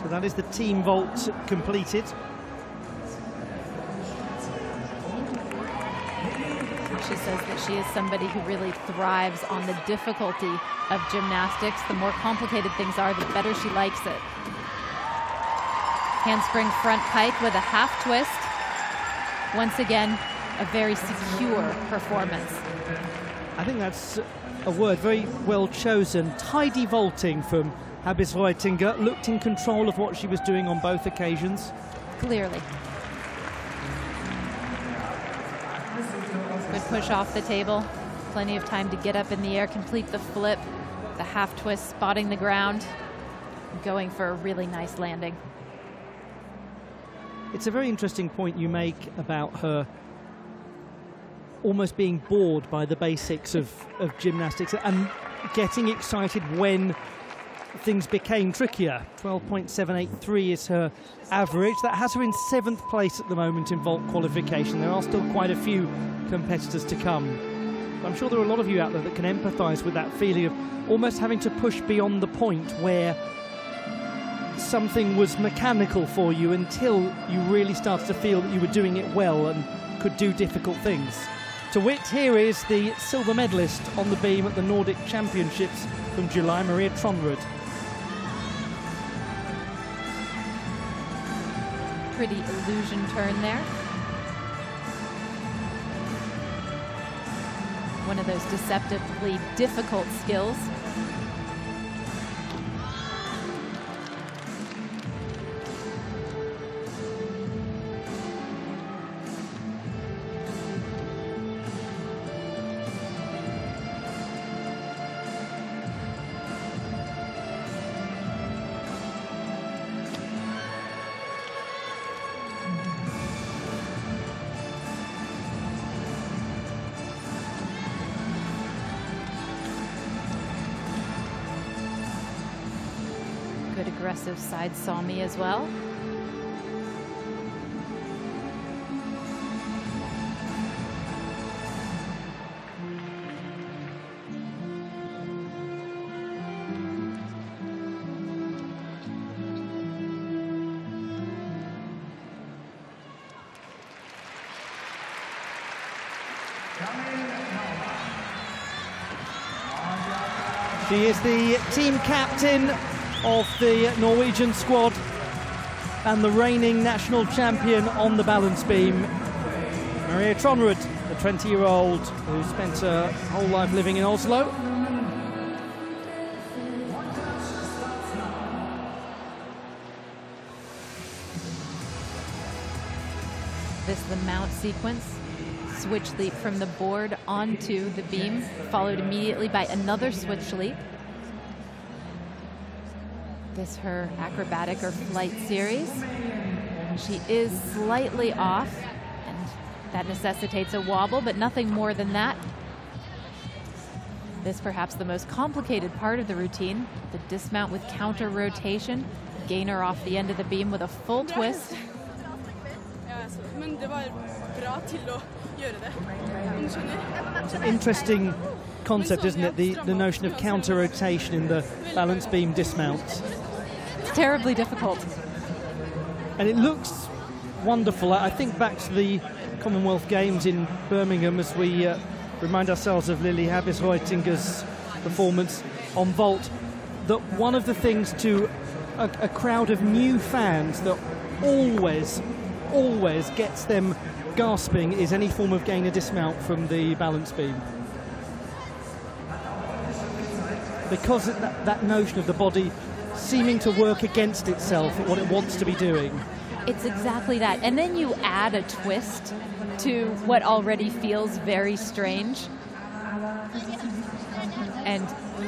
S5: So that is the team vault completed.
S6: She says that she is somebody who really thrives on the difficulty of gymnastics. The more complicated things are, the better she likes it. Handspring front pike with a half twist. Once again, a very secure performance.
S5: I think that's a word very well chosen. Tidy vaulting from Habis-Reutinger. Looked in control of what she was doing on both occasions.
S6: Clearly. Push off the table. Plenty of time to get up in the air, complete the flip, the half twist, spotting the ground, going for a really nice landing.
S5: It's a very interesting point you make about her almost being bored by the basics of, of gymnastics and getting excited when things became trickier. 12.783 is her average. That has her in seventh place at the moment in vault qualification. There are still quite a few competitors to come. I'm sure there are a lot of you out there that can empathise with that feeling of almost having to push beyond the point where something was mechanical for you until you really started to feel that you were doing it well and could do difficult things. To wit, here is the silver medalist on the beam at the Nordic Championships from July, Maria Tronrud.
S6: Pretty illusion turn there. One of those deceptively difficult skills. Aggressive side saw me as well.
S5: She is the team captain of the Norwegian squad and the reigning national champion on the balance beam. Maria Tronrud, the 20 year old who spent her whole life living in Oslo.
S6: This is the mount sequence. Switch leap from the board onto the beam, followed immediately by another switch leap. This her acrobatic or flight series. She is slightly off, and that necessitates a wobble, but nothing more than that. This perhaps the most complicated part of the routine, the dismount with counter rotation, gainer off the end of the beam with a full twist.
S5: An interesting concept, isn't it? The, the notion of counter rotation in the balance beam dismount.
S6: Terribly difficult.
S5: and it looks wonderful. I think back to the Commonwealth Games in Birmingham as we uh, remind ourselves of Lilli Habisreutinger's performance on vault. That one of the things to a, a crowd of new fans that always, always gets them gasping is any form of gainer dismount from the balance beam. Because that, that notion of the body seeming to work against itself at what it wants to be doing.
S6: It's exactly that. And then you add a twist to what already feels very strange. And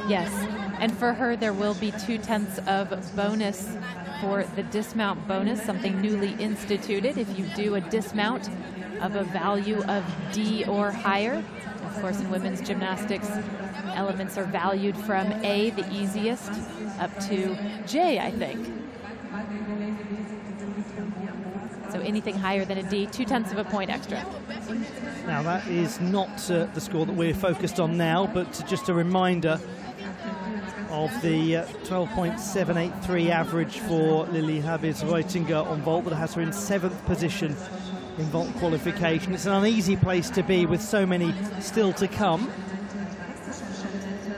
S6: yes, and for her, there will be two tenths of bonus for the dismount bonus, something newly instituted. If you do a dismount of a value of D or higher, of course, in women's gymnastics, elements are valued from A, the easiest, up to J, I think. So anything higher than a D, two tenths of a point extra.
S5: Now, that is not uh, the score that we're focused on now, but just a reminder of the uh, 12.783 average for Lilli Habisreutinger on vault that has her in seventh position in vault qualification. It's an uneasy place to be with so many still to come.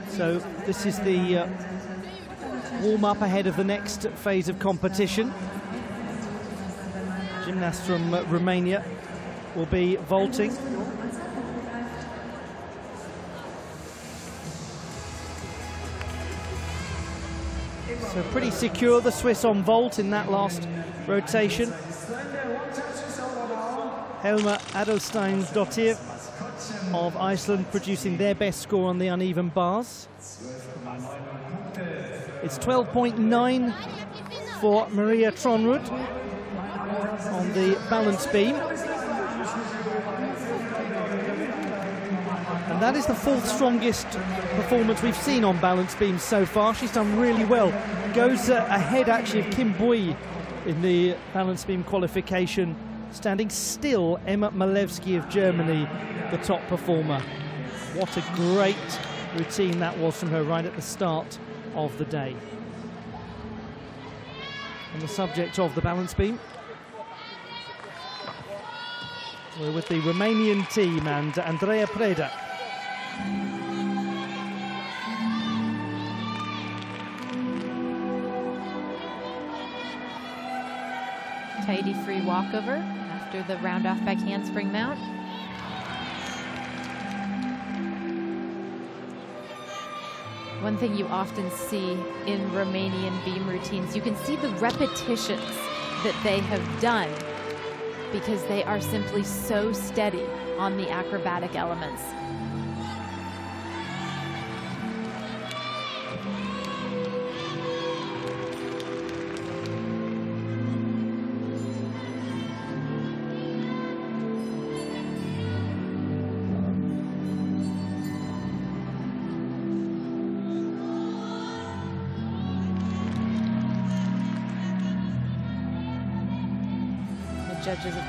S5: So this is the uh, warm-up ahead of the next phase of competition. Gymnast from uh, Romania will be vaulting. So pretty secure, the Swiss on vault in that last rotation. Helma Adelstein Dottir of Iceland producing their best score on the uneven bars. It's 12.9 for Maria Tronrud on the balance beam. And that is the fourth strongest performance we've seen on balance beam so far. She's done really well. Goes uh, ahead actually of Kim Bui in the balance beam qualification. Standing still, Emma Malewski of Germany, the top performer. What a great routine that was from her right at the start of the day. On the subject of the balance beam, we're with the Romanian team and Andrea Preda.
S6: Tidy free walkover after the round off back handspring mount. One thing you often see in Romanian beam routines, you can see the repetitions that they have done because they are simply so steady on the acrobatic elements.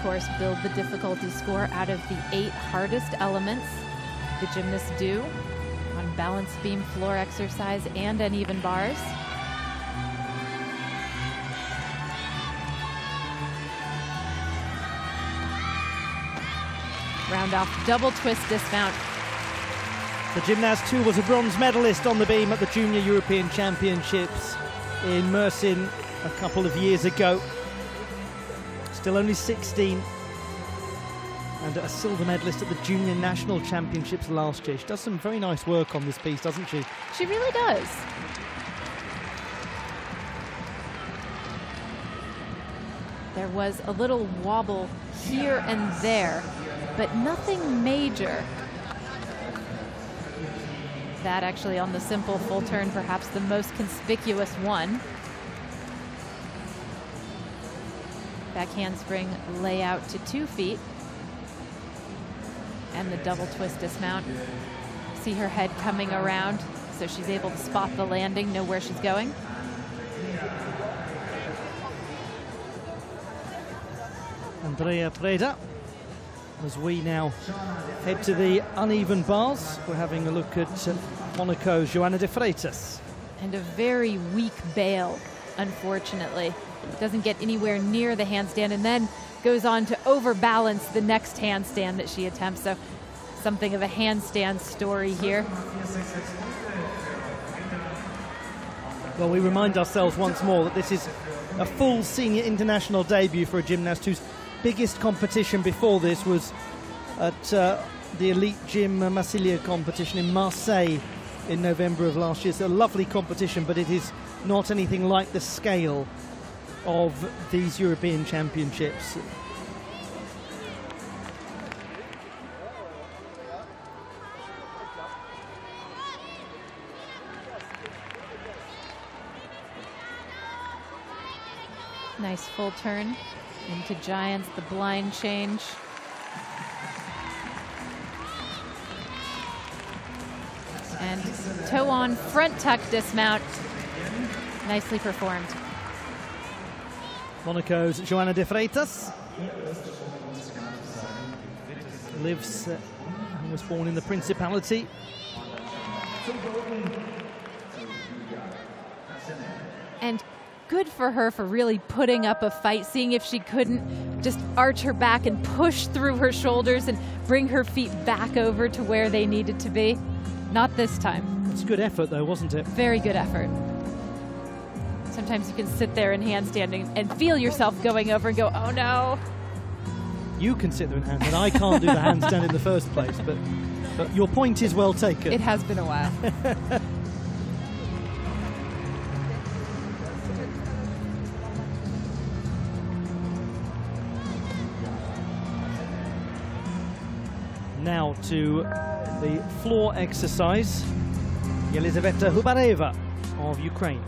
S6: Course, build the difficulty score out of the eight hardest elements the gymnasts do on balance beam, floor exercise, and uneven bars. Round off double twist dismount.
S5: The gymnast too was a bronze medalist on the beam at the Junior European Championships in Mersin a couple of years ago. Still only 16. And a silver medalist at the Junior National Championships last year. She does some very nice work on this piece, doesn't she?
S6: She really does. There was a little wobble here and there, but nothing major. That actually on the simple full turn, perhaps the most conspicuous one. Back handspring layout to two feet. And the double twist dismount. See her head coming around, so she's able to spot the landing, know where she's going.
S5: Andrea Preda. As we now head to the uneven bars, we're having a look at Monaco's Joanna de Freitas.
S6: And a very weak bail, unfortunately. Doesn't get anywhere near the handstand and then goes on to overbalance the next handstand that she attempts. So something of a handstand story here.
S5: Well, we remind ourselves once more that this is a full senior international debut for a gymnast whose biggest competition before this was at uh, the Elite Gym Massilia competition in Marseille in November of last year. It's a lovely competition, but it is not anything like the scale of these European Championships.
S6: Nice full turn into Giants, the blind change. And toe on front tuck dismount. Nicely performed.
S5: Monaco's Johanna de Freitas lives uh, and was born in the Principality.
S6: And good for her for really putting up a fight, seeing if she couldn't just arch her back and push through her shoulders and bring her feet back over to where they needed to be. Not this time.
S5: It's a good effort, though, wasn't it?
S6: Very good effort. Sometimes you can sit there in handstanding and feel yourself going over and go, oh no.
S5: You can sit there in handstand. I can't do the handstand in the first place, but, but your point is well taken.
S6: It has been a while.
S5: now to the floor exercise. Yelizaveta Hubareva of Ukraine.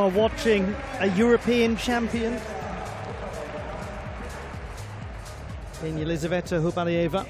S5: Are watching a European champion in Elizaveta Hubareva.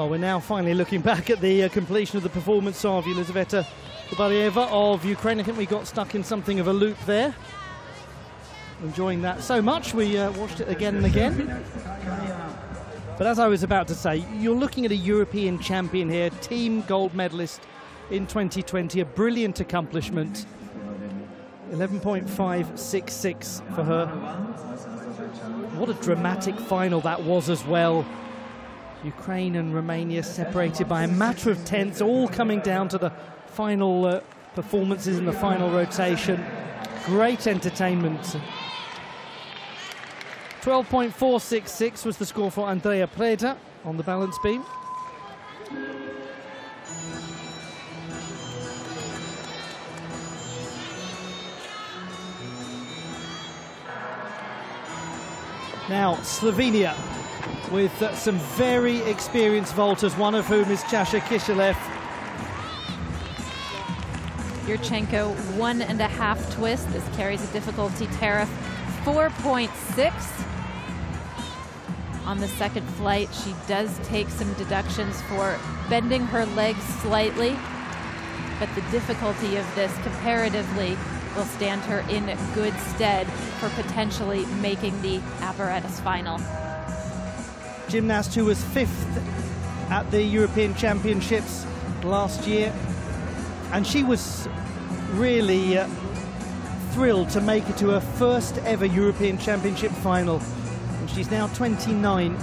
S5: Well, we're now finally looking back at the uh, completion of the performance of Elizaveta Hubareva of Ukraine. I think we got stuck in something of a loop there. Enjoying that so much, we uh, watched it again and again. But as I was about to say, you're looking at a European champion here, team gold medalist in 2020, a brilliant accomplishment. 11.566 for her. What a dramatic final that was as well. Ukraine and Romania separated by a matter of tenths, all coming down to the final uh, performances in the final rotation. Great entertainment. 12.466 was the score for Andrea Preda on the balance beam. Now, Slovenia with uh, some very experienced vaulters, one of whom is Tjasa Kysselef.
S6: Yurchenko, one and a half twist. This carries a difficulty tariff 4.6. On the second flight, she does take some deductions for bending her legs slightly, but the difficulty of this comparatively will stand her in good stead for potentially making the apparatus final
S5: gymnast who was fifth at the European Championships last year. And she was really uh, thrilled to make it to her first ever European Championship final. And she's now 29.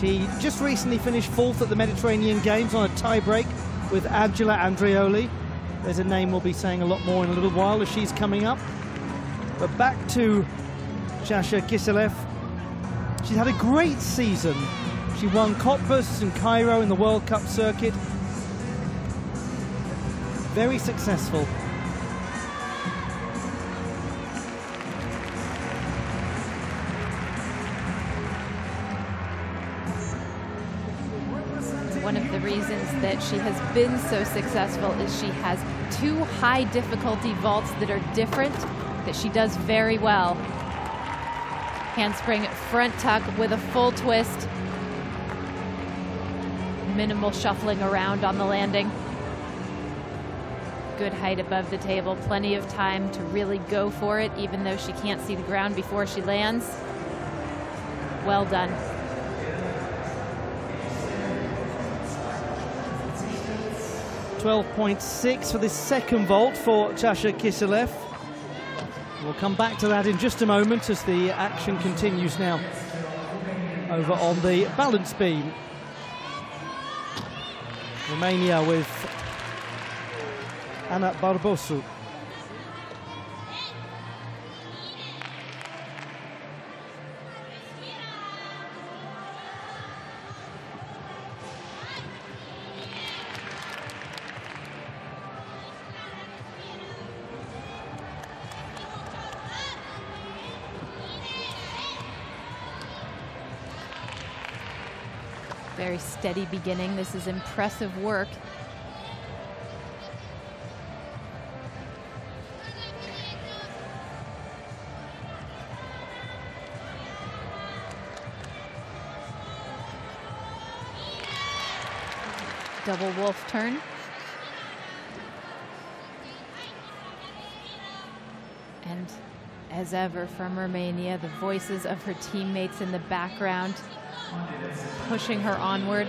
S5: She just recently finished fourth at the Mediterranean Games on a tiebreak with Angela Andreoli. There's a name we'll be saying a lot more in a little while as she's coming up. But back to Tjasa Kysselef, She's had a great season. She won Cottbus and Cairo in the World Cup circuit. Very successful.
S6: One of the reasons that she has been so successful is she has two high difficulty vaults that are different that she does very well. Handspring front tuck with a full twist. Minimal shuffling around on the landing. Good height above the table, plenty of time to really go for it, even though she can't see the ground before she lands. Well done.
S5: Twelve point six for this second vault for Tjasa Kysselef. We'll come back to that in just a moment as the action continues now over on the balance beam. Romania with Ana Barbosu.
S6: steady beginning. This is impressive work. Double wolf turn. And as ever from Romania, the voices of her teammates in the background pushing her onward.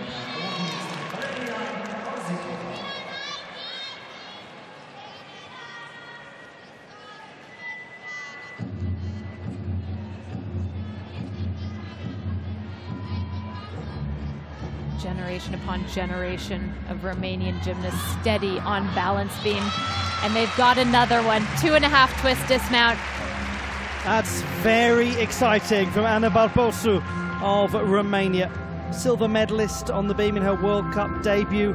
S6: Generation upon generation of Romanian gymnasts steady on balance beam. And they've got another one. Two and a half twist dismount.
S5: That's very exciting from Ana Barbosu of Romania. Silver medalist on the beam in her World Cup debut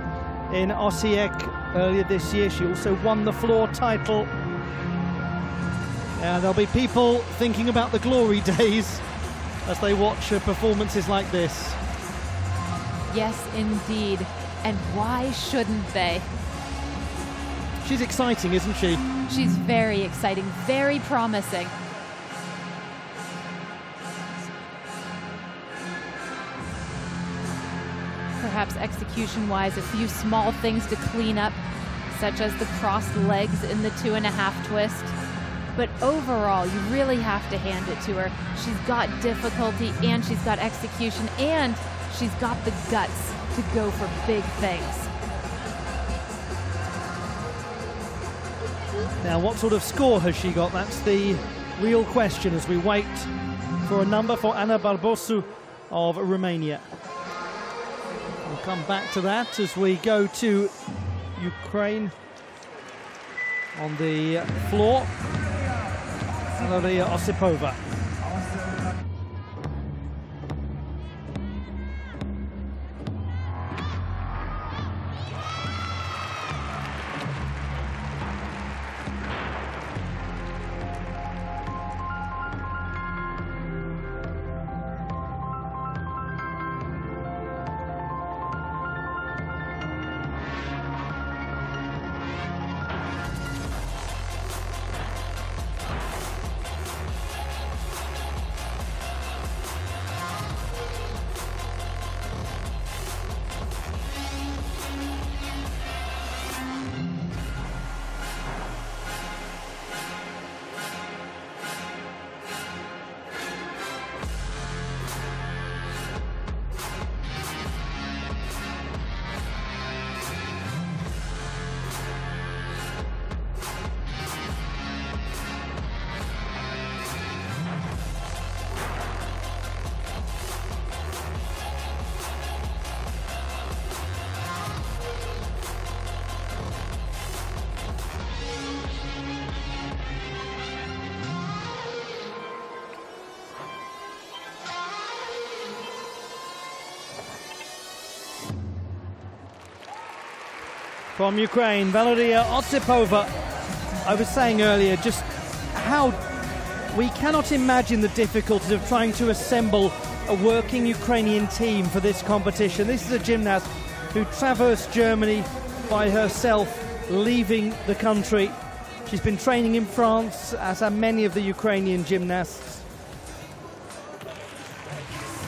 S5: in Osijek earlier this year. She also won the floor title. And there'll be people thinking about the glory days as they watch her performances like this.
S6: Yes, indeed. And why shouldn't they?
S5: She's exciting, isn't she?
S6: She's very exciting, very promising. Perhaps execution wise, a few small things to clean up, such as the crossed legs in the two and a half twist. But overall, you really have to hand it to her. She's got difficulty and she's got execution and she's got the guts to go for big things.
S5: Now, what sort of score has she got? That's the real question as we wait for a number for Ana Barbosu of Romania. Come back to that as we go to Ukraine on the floor. Valeria Osipova. From Ukraine, Valeria Osipova. I was saying earlier just how we cannot imagine the difficulties of trying to assemble a working Ukrainian team for this competition. This is a gymnast who traversed Germany by herself, leaving the country. She's been training in France, as are many of the Ukrainian gymnasts.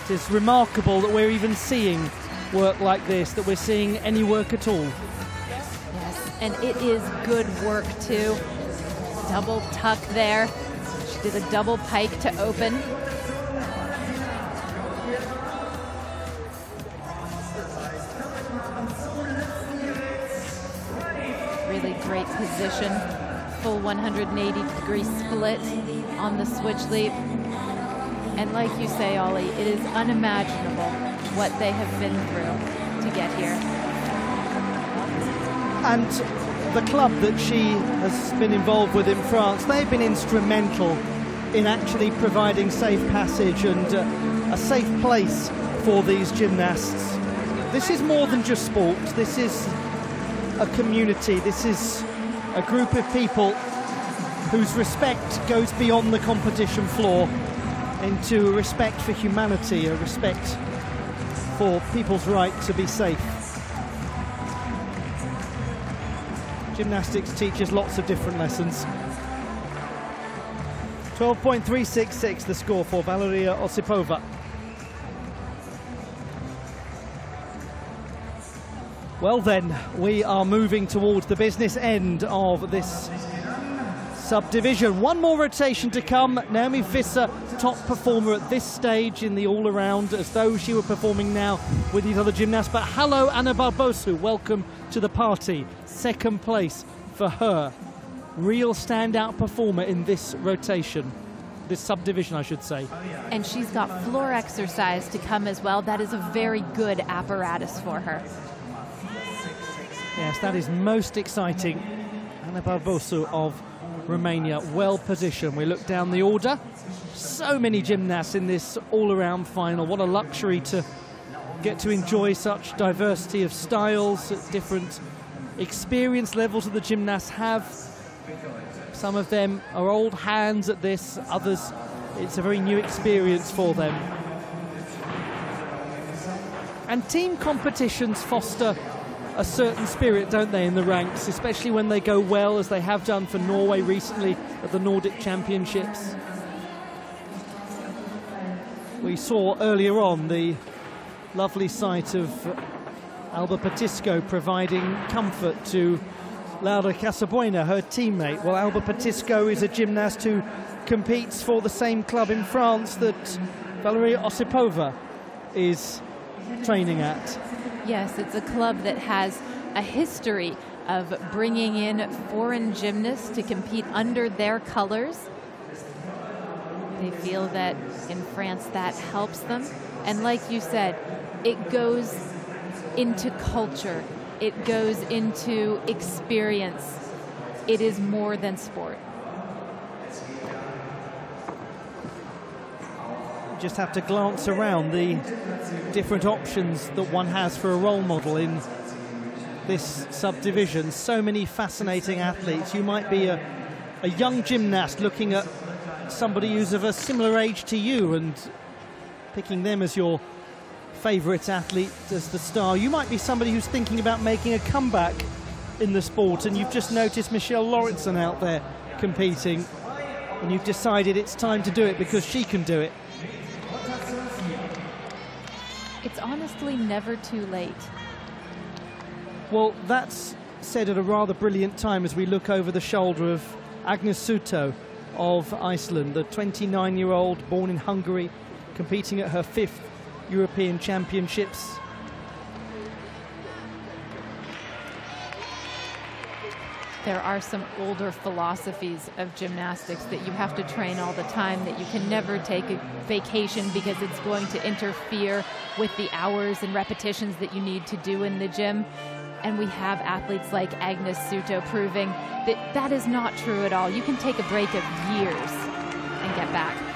S5: It is remarkable that we're even seeing work like this, that we're seeing any work at all
S6: and it is good work too. Double tuck there. She did a double pike to open. Really great position. Full 180 degree split on the switch leap. And like you say, Ollie, it is unimaginable what they have been through to get here
S5: and the club that she has been involved with in France, they've been instrumental in actually providing safe passage and uh, a safe place for these gymnasts. This is more than just sport, this is a community, this is a group of people whose respect goes beyond the competition floor into a respect for humanity, a respect for people's right to be safe. Gymnastics teaches lots of different lessons. 12.366 the score for Valeria Osipova. Well, then, we are moving towards the business end of this subdivision. One more rotation to come. Naomi Visser, top performer at this stage in the all around, as though she were performing now with these other gymnasts. But hello, Ana Barbosu. Welcome to the party. Second place for her. Real standout performer in this rotation. This subdivision, I should say.
S6: And she's got floor exercise to come as well. That is a very good apparatus for her.
S5: Yes, that is most exciting. Ana Barbosu of Romania, well positioned. We look down the order. So many gymnasts in this all around final. What a luxury to get to enjoy such diversity of styles at different experience levels that the gymnasts have. Some of them are old hands at this, others, it's a very new experience for them. And team competitions foster a certain spirit, don't they, in the ranks, especially when they go well, as they have done for Norway recently at the Nordic Championships. We saw earlier on the lovely sight of Alba Petisco providing comfort to Laura Casabuena, her teammate. Well, Alba Petisco is a gymnast who competes for the same club in France that Valeria Osipova is training at.
S6: Yes, it's a club that has a history of bringing in foreign gymnasts to compete under their colors. They feel that in France that helps them. And like you said, it goes into culture, it goes into experience. It is more than sport.
S5: just have to glance around the different options that one has for a role model in this subdivision. So many fascinating athletes. You might be a, a young gymnast looking at somebody who's of a similar age to you and picking them as your favourite athlete as the star. You might be somebody who's thinking about making a comeback in the sport and you've just noticed Michelle Lauritsen out there competing and you've decided it's time to do it because she can do it.
S6: It's honestly never too late.
S5: Well, that's said at a rather brilliant time as we look over the shoulder of Agnes Suto of Iceland, the 29 year old born in Hungary, competing at her fifth European Championships.
S6: there are some older philosophies of gymnastics that you have to train all the time, that you can never take a vacation because it's going to interfere with the hours and repetitions that you need to do in the gym. And we have athletes like Agnes Suto proving that that is not true at all. You can take a break of years and get back.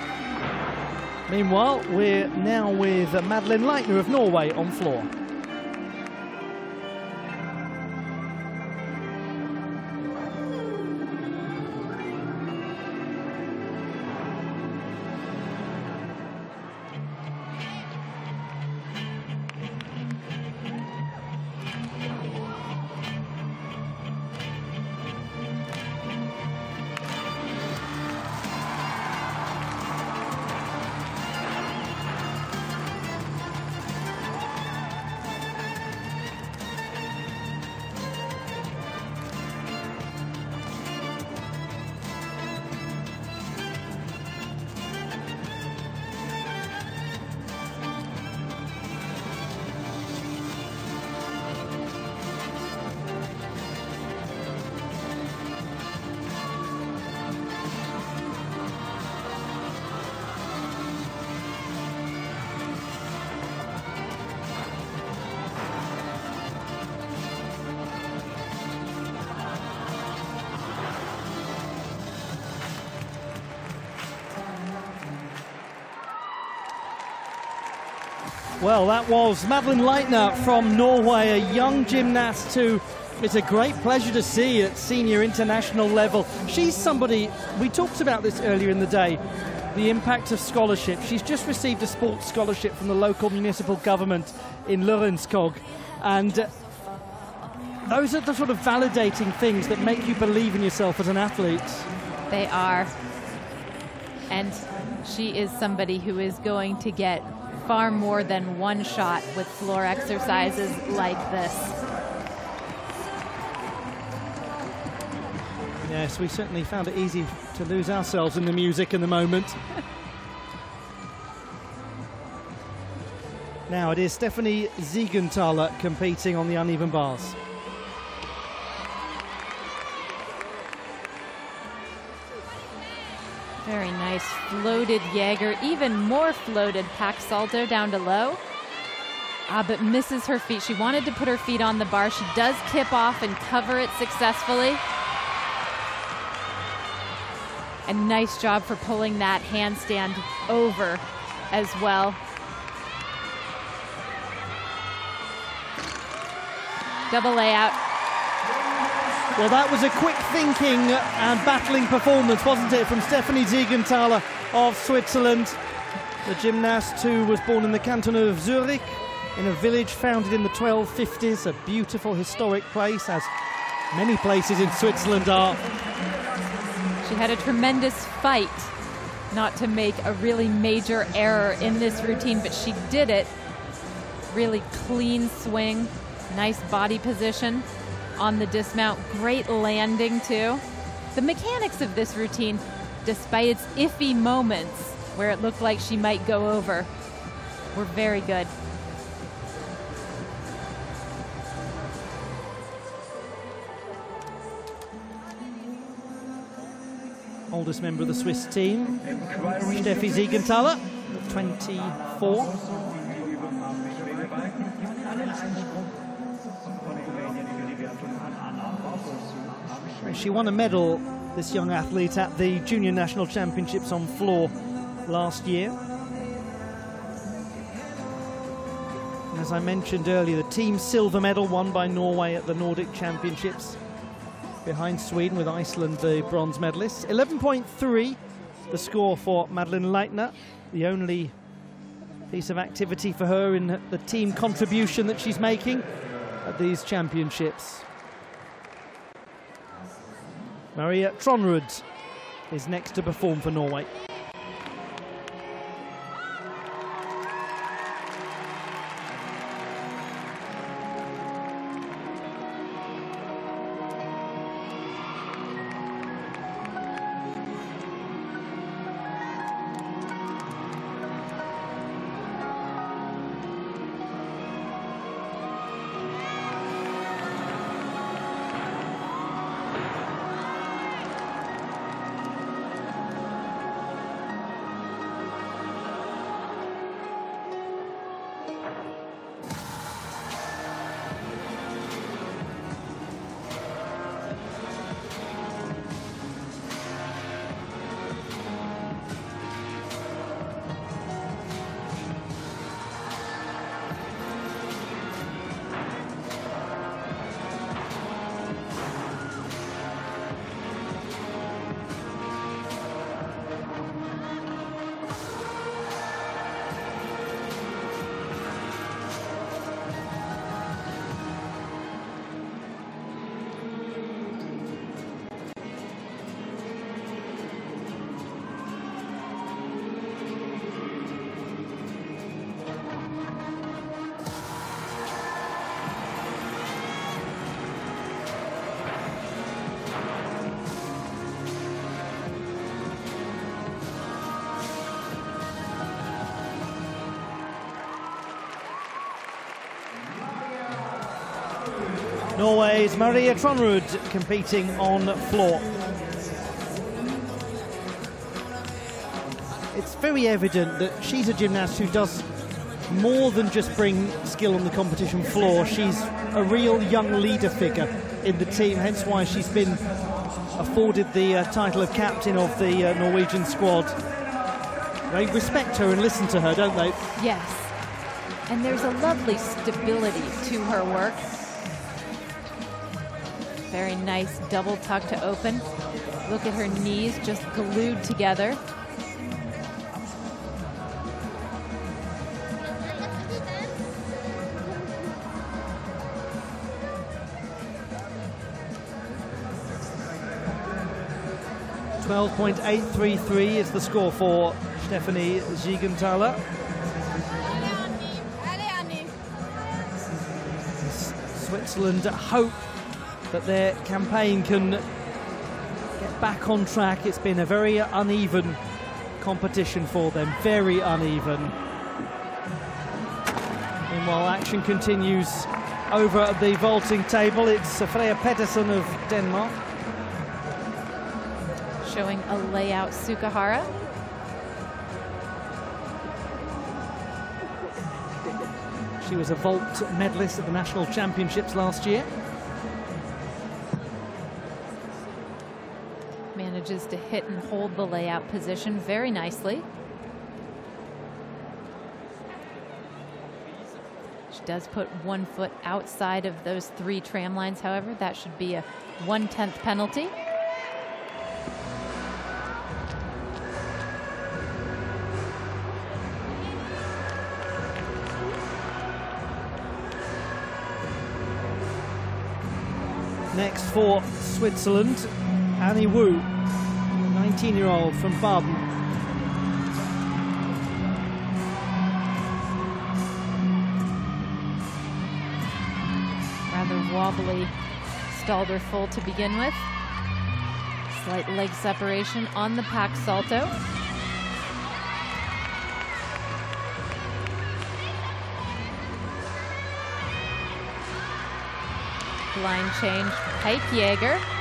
S5: Meanwhile, we're now with Madeline Leitner of Norway on floor. Well, that was Madeline Leitner from Norway, a young gymnast who it's a great pleasure to see at senior international level. She's somebody, we talked about this earlier in the day, the impact of scholarship. She's just received a sports scholarship from the local municipal government in Lørenskog. And uh, those are the sort of validating things that make you believe in yourself as an athlete.
S6: They are. And she is somebody who is going to get far more than one shot with floor exercises like this.
S5: Yes, we certainly found it easy to lose ourselves in the music in the moment. now it is Stephanie Siegenthaler competing on the uneven bars.
S6: Very nice floated Jaeger, even more floated Pak Salto down to low. Ah, but misses her feet. She wanted to put her feet on the bar. She does kip off and cover it successfully. And nice job for pulling that handstand over as well. Double layout.
S5: Well, that was a quick thinking and battling performance, wasn't it, from Stephanie Siegenthaler of Switzerland. The gymnast who was born in the canton of Zurich in a village founded in the 1250s, a beautiful historic place, as many places in Switzerland are.
S6: She had a tremendous fight not to make a really major error in this routine, but she did it. Really clean swing, nice body position on the dismount, great landing too. The mechanics of this routine, despite its iffy moments where it looked like she might go over, were very good.
S5: Oldest member of the Swiss team, Steffi Siegenthaler, 24. She won a medal, this young athlete, at the Junior National Championships on floor last year. And as I mentioned earlier, the team silver medal won by Norway at the Nordic Championships behind Sweden with Iceland the bronze medalists. 11.3 the score for Madeline Leitner, the only piece of activity for her in the team contribution that she's making at these championships. Maria Tronrud is next to perform for Norway. Norway's Maria Tronrud competing on floor. It's very evident that she's a gymnast who does more than just bring skill on the competition floor. She's a real young leader figure in the team, hence why she's been afforded the uh, title of captain of the uh, Norwegian squad. They respect her and listen to her, don't they?
S6: Yes. And there's a lovely stability to her work. Very nice double tuck to open. Look at her knees just glued together.
S5: Twelve point eight three three is the score for Stephanie Siegenthaler. Switzerland hope that their campaign can get back on track. It's been a very uneven competition for them, very uneven. Meanwhile, action continues over at the vaulting table. It's Freya Pedersen of Denmark.
S6: Showing a layout Tsukahara.
S5: She was a vault medalist at the National Championships last year.
S6: Manages to hit and hold the layout position very nicely. She does put one foot outside of those three tram lines, however. That should be a one-tenth penalty.
S5: Next for Switzerland, Annie Wu, 19 year old from Baden.
S6: Rather wobbly Stalder full to begin with. Slight leg separation on the Pak salto. Line change, Pike Jaeger.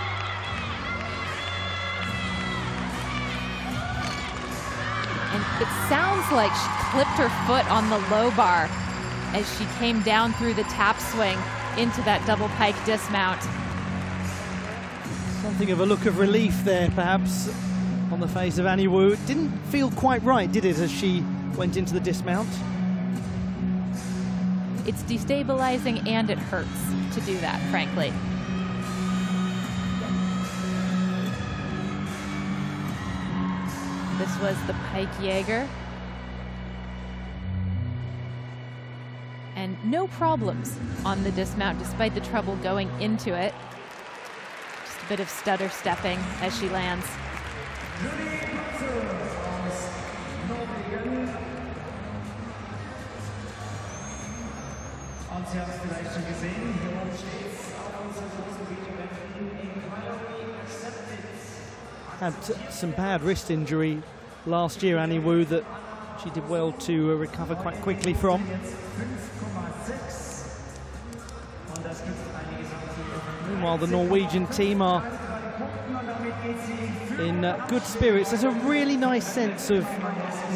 S6: Sounds like she clipped her foot on the low bar as she came down through the tap swing into that double pike dismount.
S5: Something of a look of relief there, perhaps, on the face of Annie Wu. It didn't feel quite right, did it, as she went into the dismount?
S6: It's destabilizing and it hurts to do that, frankly. This was the Pike Jaeger. And no problems on the dismount despite the trouble going into it. Just a bit of stutter stepping as she lands.
S5: Had some bad wrist injury last year, Annie Wu, that she did well to uh, recover quite quickly from.
S1: Jetzt 5,6. Und das gibt einige Sachen
S5: Meanwhile, the Norwegian team are in uh, good spirits. There's a really nice sense of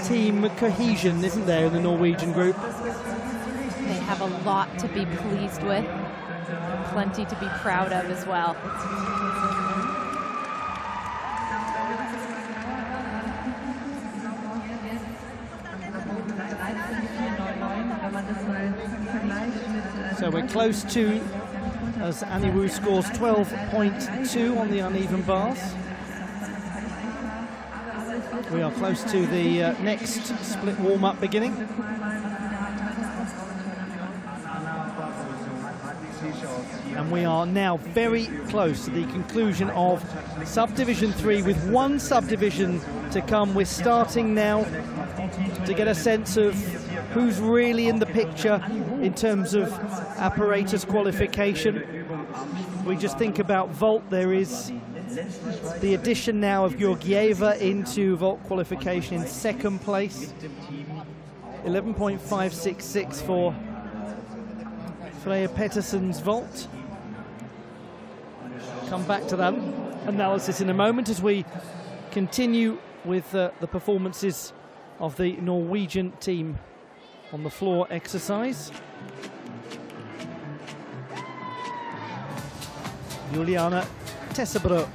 S5: team cohesion, isn't there, in the Norwegian group?
S6: They have a lot to be pleased with, plenty to be proud of as well.
S5: So we're close to, as Annie Wu scores 12.2 on the uneven bars. We are close to the uh, next split warm up beginning. And we are now very close to the conclusion of Subdivision 3 with one subdivision to come. We're starting now to get a sense of who's really in the picture in terms of apparatus qualification. We just think about Vault, there is the addition now of Georgieva into Vault qualification in second place. 11.566 for Freya Pettersen's Vault. Come back to that analysis in a moment as we continue with uh, the performances of the Norwegian team on the floor exercise. Juliana Tøssebro.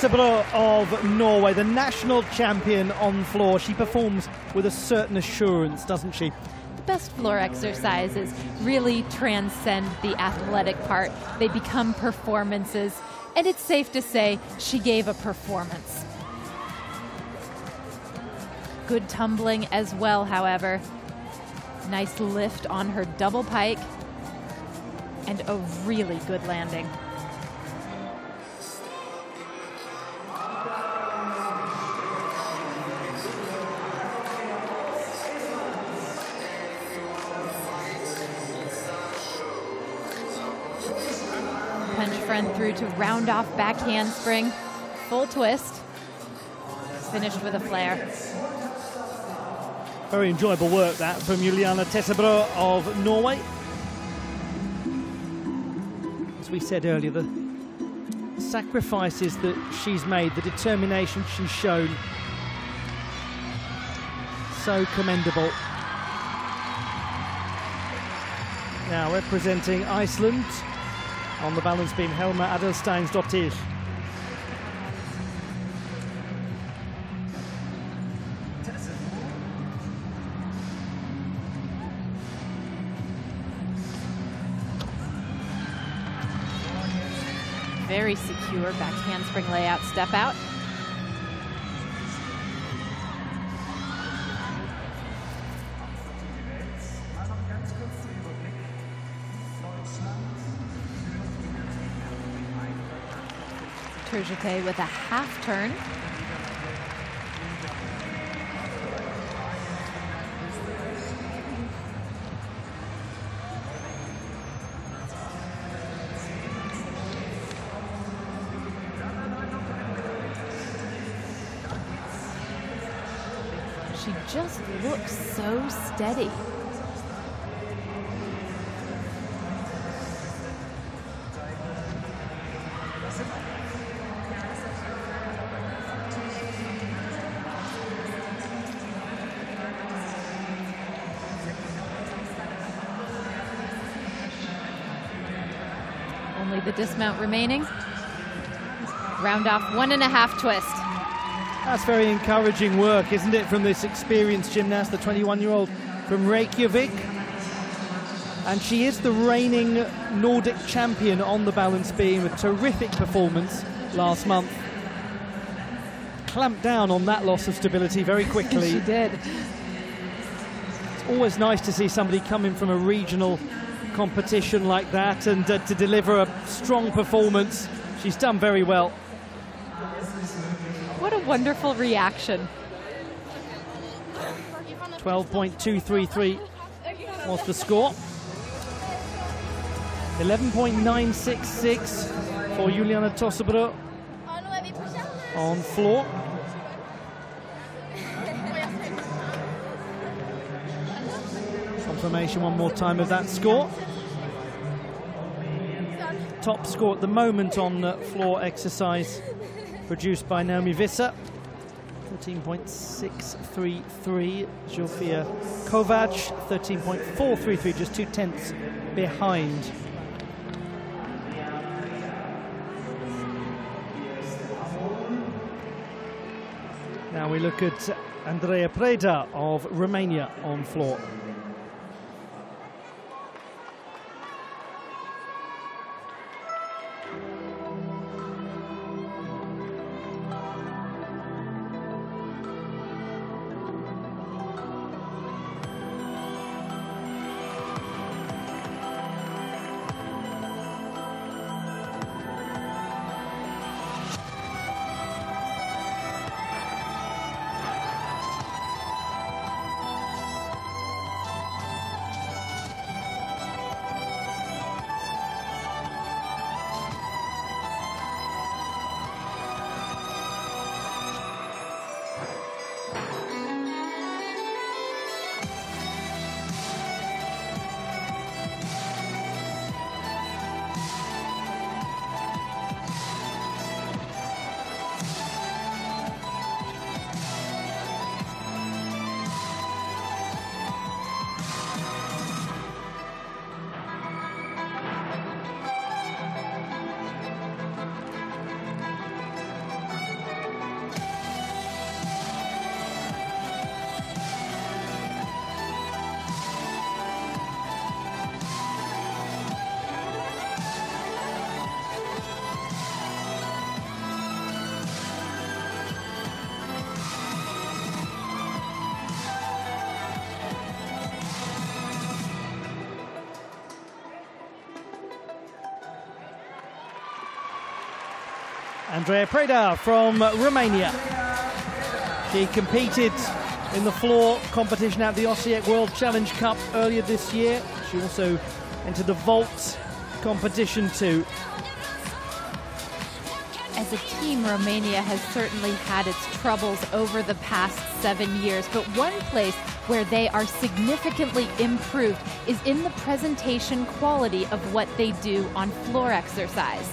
S5: Juliana of Norway, the national champion on floor. She performs with a certain assurance, doesn't she?
S6: The best floor exercises really transcend the athletic part. They become performances, and it's safe to say she gave a performance. Good tumbling as well, however. Nice lift on her double pike, and a really good landing. Through to round off back handspring. Full twist. Finished with a flare.
S5: Very enjoyable work that from Juliana Tøssebro of Norway. As we said earlier, the sacrifices that she's made, the determination she's shown, so commendable. Now representing Iceland on the balance beam, Thelma Adalsteinsdottir.
S6: Very secure back handspring layout step out. With a half turn. She just looks so steady. Dismount remaining. Round off one and a half twist.
S5: That's very encouraging work, isn't it, from this experienced gymnast, the 21 year old from Reykjavik. And she is the reigning Nordic champion on the balance beam. A terrific performance last month. Clamped down on that loss of stability very quickly.
S6: she did.
S5: It's always nice to see somebody coming from a regional competition like that and uh, to deliver a strong performance. She's done very well.
S6: What a wonderful reaction.
S5: 12.233 was the score. 11.966 for Juliana Tøssebro on floor. Confirmation one more time of that score. Top score at the moment on uh, floor exercise produced by Naomi Visser. 13.633. Zsófia Kovács, 13.433, just two tenths behind. Now we look at Andrea Preda of Romania on floor. Andrea Preda from Romania. She competed in the floor competition at the Osijek World Challenge Cup earlier this year. She also entered the vault competition too.
S6: As a team, Romania has certainly had its troubles over the past seven years, but one place where they are significantly improved is in the presentation quality of what they do on floor exercise.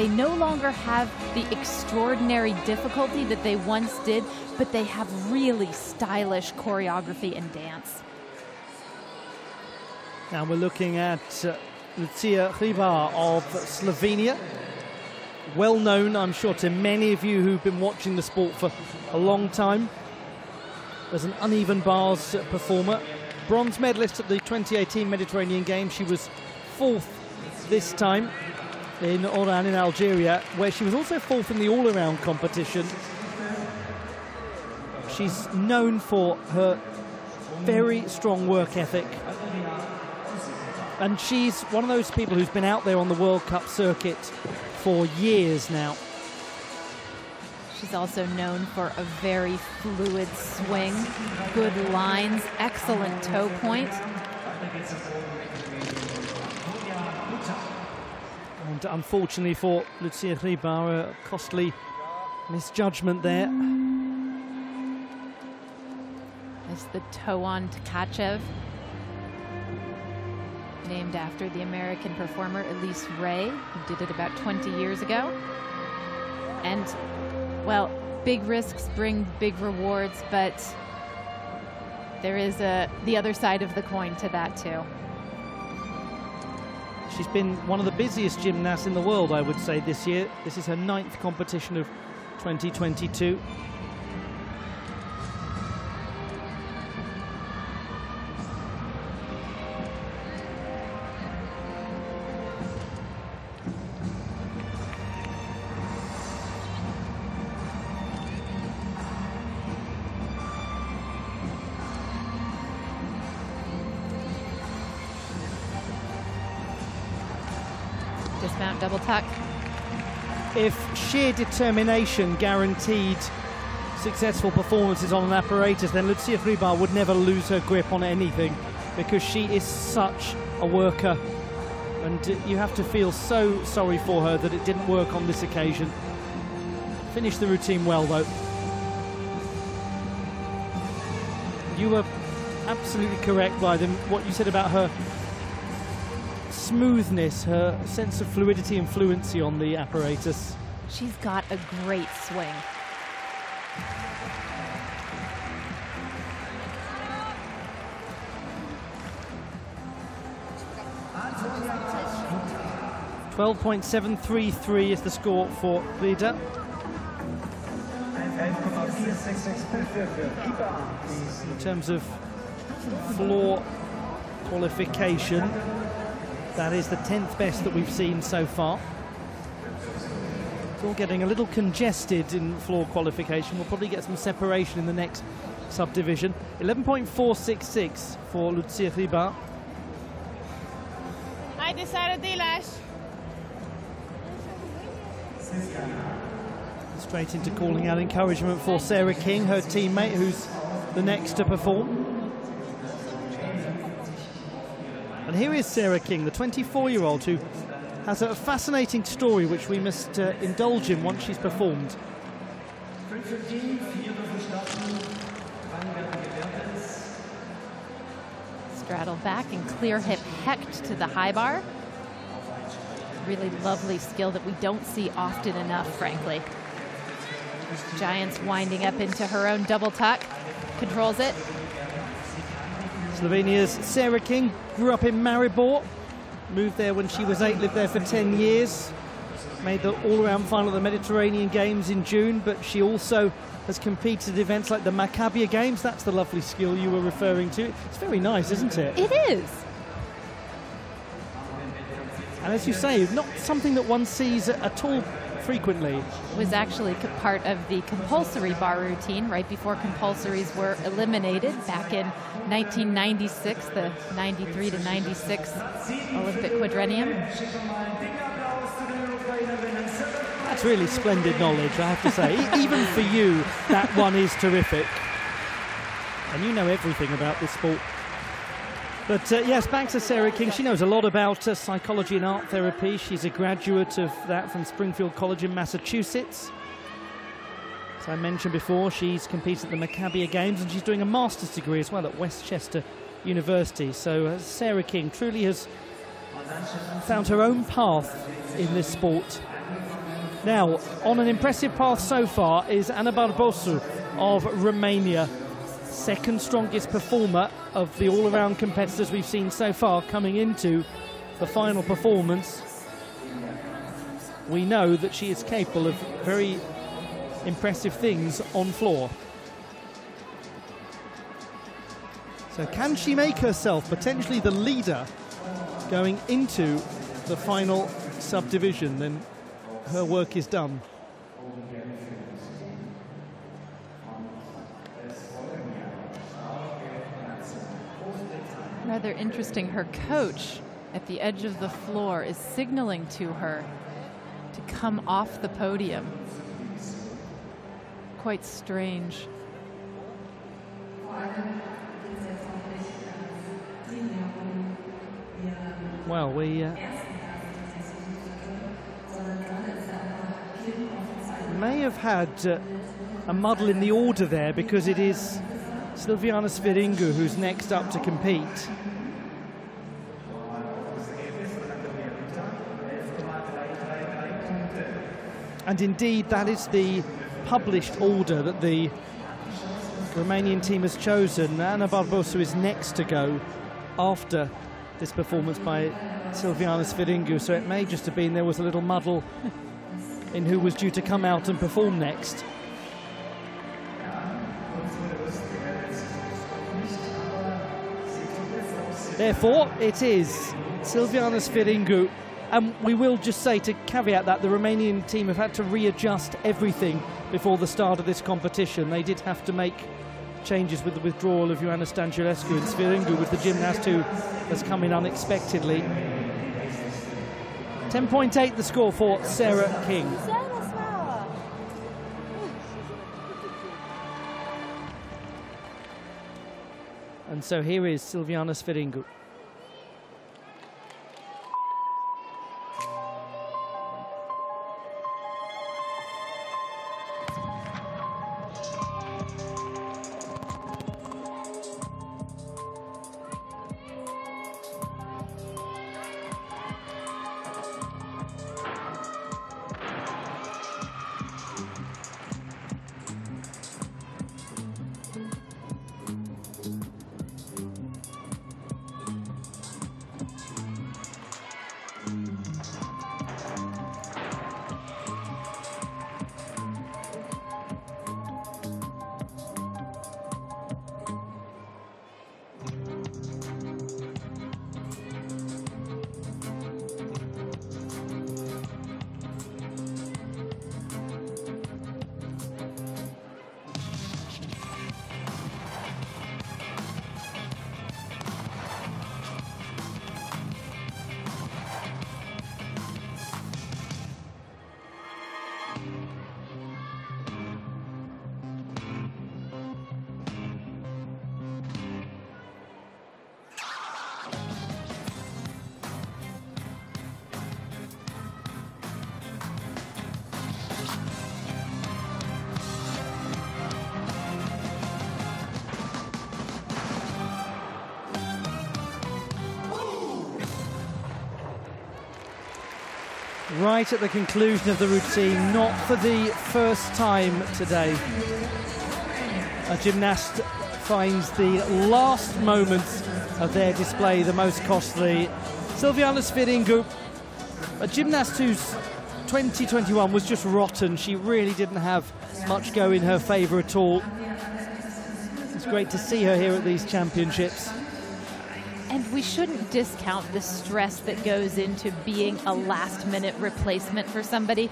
S6: They no longer have the extraordinary difficulty that they once did, but they have really stylish choreography and dance.
S5: Now we're looking at uh, Lucia Hribar of Slovenia. Well known, I'm sure, to many of you who've been watching the sport for a long time as an uneven bars performer. Bronze medalist at the 2018 Mediterranean Games. She was fourth this time in Oran in Algeria, where she was also fourth in the all around competition. She's known for her very strong work ethic. And she's one of those people who's been out there on the World Cup circuit for years now.
S6: She's also known for a very fluid swing, good lines, excellent toe point.
S5: And unfortunately for Lucia a costly misjudgment there.
S6: There's the toe-on Tkachev, named after the American performer Elise Ray, who did it about 20 years ago. And, well, big risks bring big rewards, but there is a the other side of the coin to that too.
S5: She's been one of the busiest gymnasts in the world, I would say, this year. This is her ninth competition of 2022. Sheer determination guaranteed successful performances on an apparatus, then Lucia Hribar would never lose her grip on anything because she is such a worker. And you have to feel so sorry for her that it didn't work on this occasion. Finished the routine well, though. You were absolutely correct by them. What you said about her smoothness, her sense of fluidity and fluency on the apparatus.
S6: She's got a great swing.
S5: Twelve point seven three three is the score for Rida. In terms of floor qualification, that is the 10th best that we've seen so far. It's all getting a little congested in floor qualification. We'll probably get some separation in the next subdivision. 11.466 for Lucia Hribar.
S7: Haydi Sara Dilash.
S5: Straight into calling out encouragement for Sarah King, her teammate, who's the next to perform. And here is Sarah King, the 24 year old who has a fascinating story which we must uh, indulge in once she's performed.
S6: Straddle back and clear hip hecht to the high bar. Really lovely skill that we don't see often enough, frankly. Giants winding up into her own double tuck. Controls it.
S5: Slovenia's Sarah King grew up in Maribor, moved there when she was eight, lived there for 10 years, made the all around final of the Mediterranean Games in June, but she also has competed at events like the Maccabiah Games. That's the lovely skill you were referring to. It's very nice, isn't it?
S6: It is.
S5: And as you say, not something that one sees at all frequently.
S6: Was actually part of the compulsory bar routine right before compulsories were eliminated back in 1996, the 93 to 96 Olympic quadrennium.
S5: That's really splendid knowledge, I have to say. Even for you, that one is terrific. And you know everything about this sport. But uh, yes, back to Sarah King. She knows a lot about uh, psychology and art therapy. She's a graduate of that from Springfield College in Massachusetts. As I mentioned before, she's competed at the Maccabiah Games and she's doing a master's degree as well at West Chester University. So uh, Sarah King truly has found her own path in this sport. Now, on an impressive path so far is Ana Barbosu of Romania, second strongest performer of the all around competitors we've seen so far coming into the final performance. We know that she is capable of very impressive things on floor. So, can she make herself potentially the leader going into the final subdivision? Then her work is done.
S6: Rather interesting. Her coach at the edge of the floor is signaling to her to come off the podium. Quite strange.
S5: Well, we uh, may have had uh, a muddle in the order there because it is Silviana Sfiringu who's next up to compete. And indeed, that is the published order that the Romanian team has chosen. Ana Barbosu is next to go after this performance by Silviana Sfiringu, so it may just have been there was a little muddle in who was due to come out and perform next. Therefore, it is Silviana Sfiringu. And we will just say to caveat that the Romanian team have had to readjust everything before the start of this competition. They did have to make changes with the withdrawal of Ioana Stanciulescu and Sfiringu with the gymnast who has come in unexpectedly. 10.8 the score for Sarah King. And so here is Silviana Sfiringu. Right at the conclusion of the routine, not for the first time today. A gymnast finds the last moments of their display the most costly. Silviana Sfiringu, a gymnast whose 2021 was just rotten. She really didn't have much go in her favour at all. It's great to see her here at these championships
S6: we shouldn't discount the stress that goes into being a last minute replacement for somebody.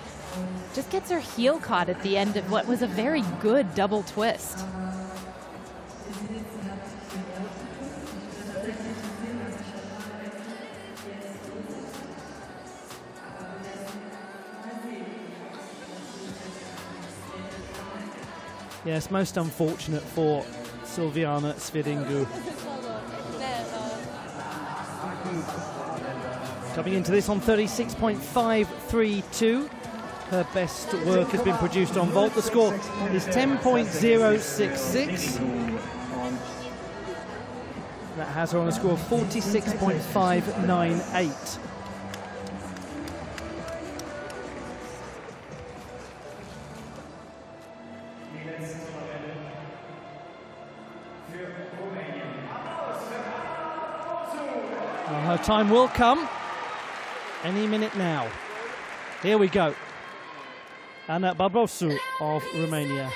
S6: Just gets her heel caught at the end of what was a very good double twist.
S5: Yes, most unfortunate for Silviana Sfiringu. Coming into this on 36.532. Her best work has been produced on vault. The score is 10.066. That has her on a score of 46.598. Well, her time will come any minute now. Here we go. Ana Barbosu of Romania.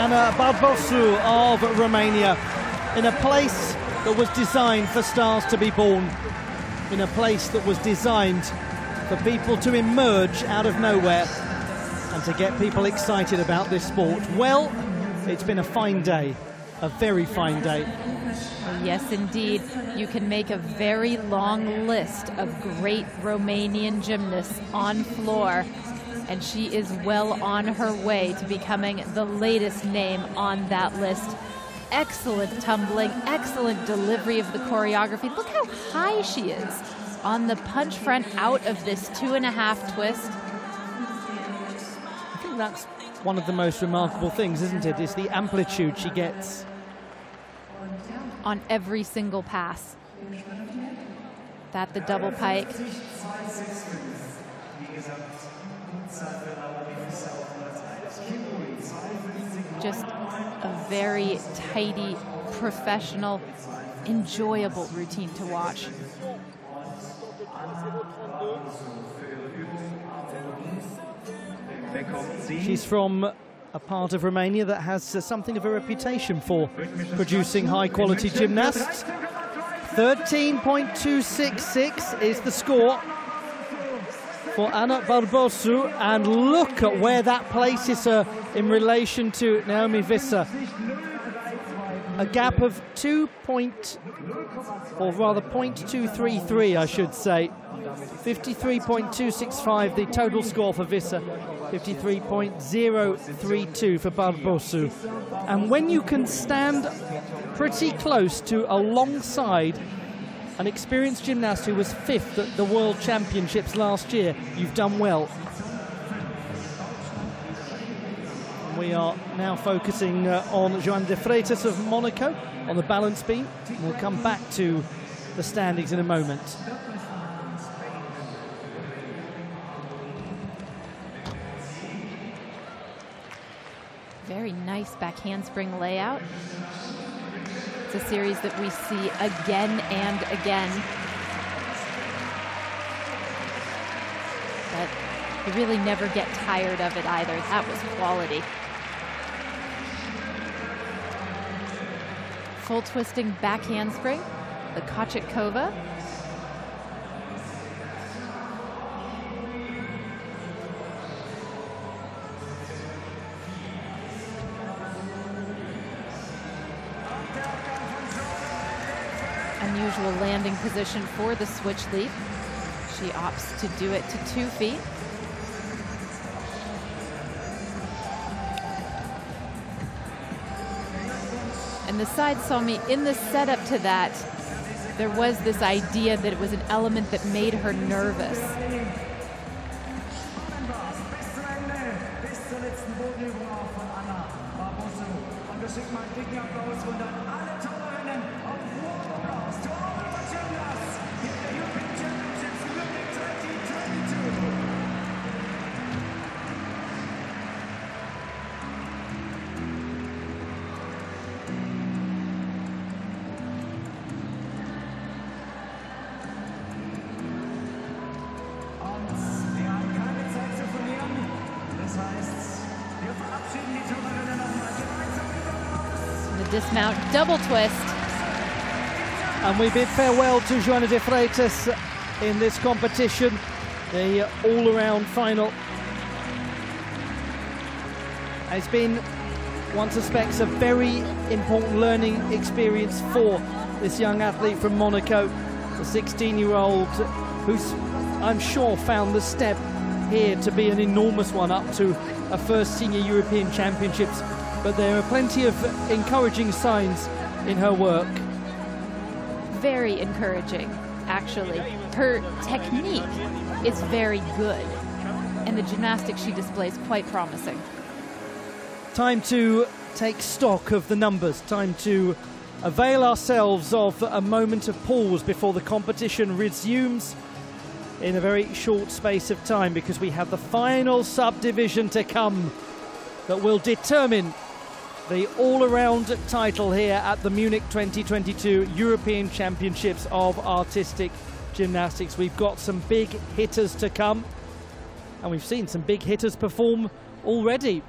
S5: Ana uh, Barbosu of Romania in a place that was designed for stars to be born, in a place that was designed for people to emerge out of nowhere and to get people excited about this sport. Well, it's been a fine day, a very fine day.
S6: Yes, indeed. You can make a very long list of great Romanian gymnasts on floor and she is well on her way to becoming the latest name on that list. Excellent tumbling, excellent delivery of the choreography. Look how high she is on the punch front out of this two and a half twist.
S5: I think that's one of the most remarkable things, isn't it? Is the amplitude she gets
S6: on every single pass. That the double pike. Just a very tidy, professional, enjoyable routine to watch.
S5: She's from a part of Romania that has uh, something of a reputation for producing high quality gymnasts. 13.266 is the score for Ana Barbosu, and look at where that places her in relation to Naomi Visser. A gap of 2 point, or rather 0.233, I should say. 53.265, the total score for Visser. 53.032 for Barbosu. And when you can stand pretty close to alongside an experienced gymnast who was fifth at the World Championships last year, you've done well. We are now focusing uh, on Joan de Freitas of Monaco on the balance beam. We'll come back to the standings in a moment.
S6: Very nice back handspring layout. It's a series that we see again and again. But you really never get tired of it either. That was quality. Full twisting back handspring, the Kochetkova. Landing position for the switch leap. She opts to do it to two feet. And the side somi in the setup to that. There was this idea that it was an element that made her nervous. Double twist.
S5: And we bid farewell to Joana de Freitas in this competition, the all-around final. It's been, one suspects, a very important learning experience for this young athlete from Monaco, the 16-year-old who's, I'm sure, found the step here to be an enormous one up to a first senior European Championships. But there are plenty of encouraging signs in her work.
S6: Very encouraging, actually. Her technique is very good, and the gymnastics she displays quite promising.
S5: Time to take stock of the numbers. Time to avail ourselves of a moment of pause before the competition resumes in a very short space of time because we have the final subdivision to come that will determine the all-around title here at the Munich 2022 European Championships of Artistic Gymnastics. We've got some big hitters to come and we've seen some big hitters perform already.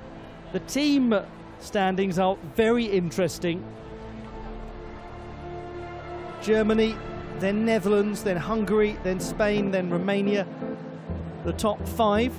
S5: The team standings are very interesting. Germany, then Netherlands, then Hungary, then Spain, then Romania. The top five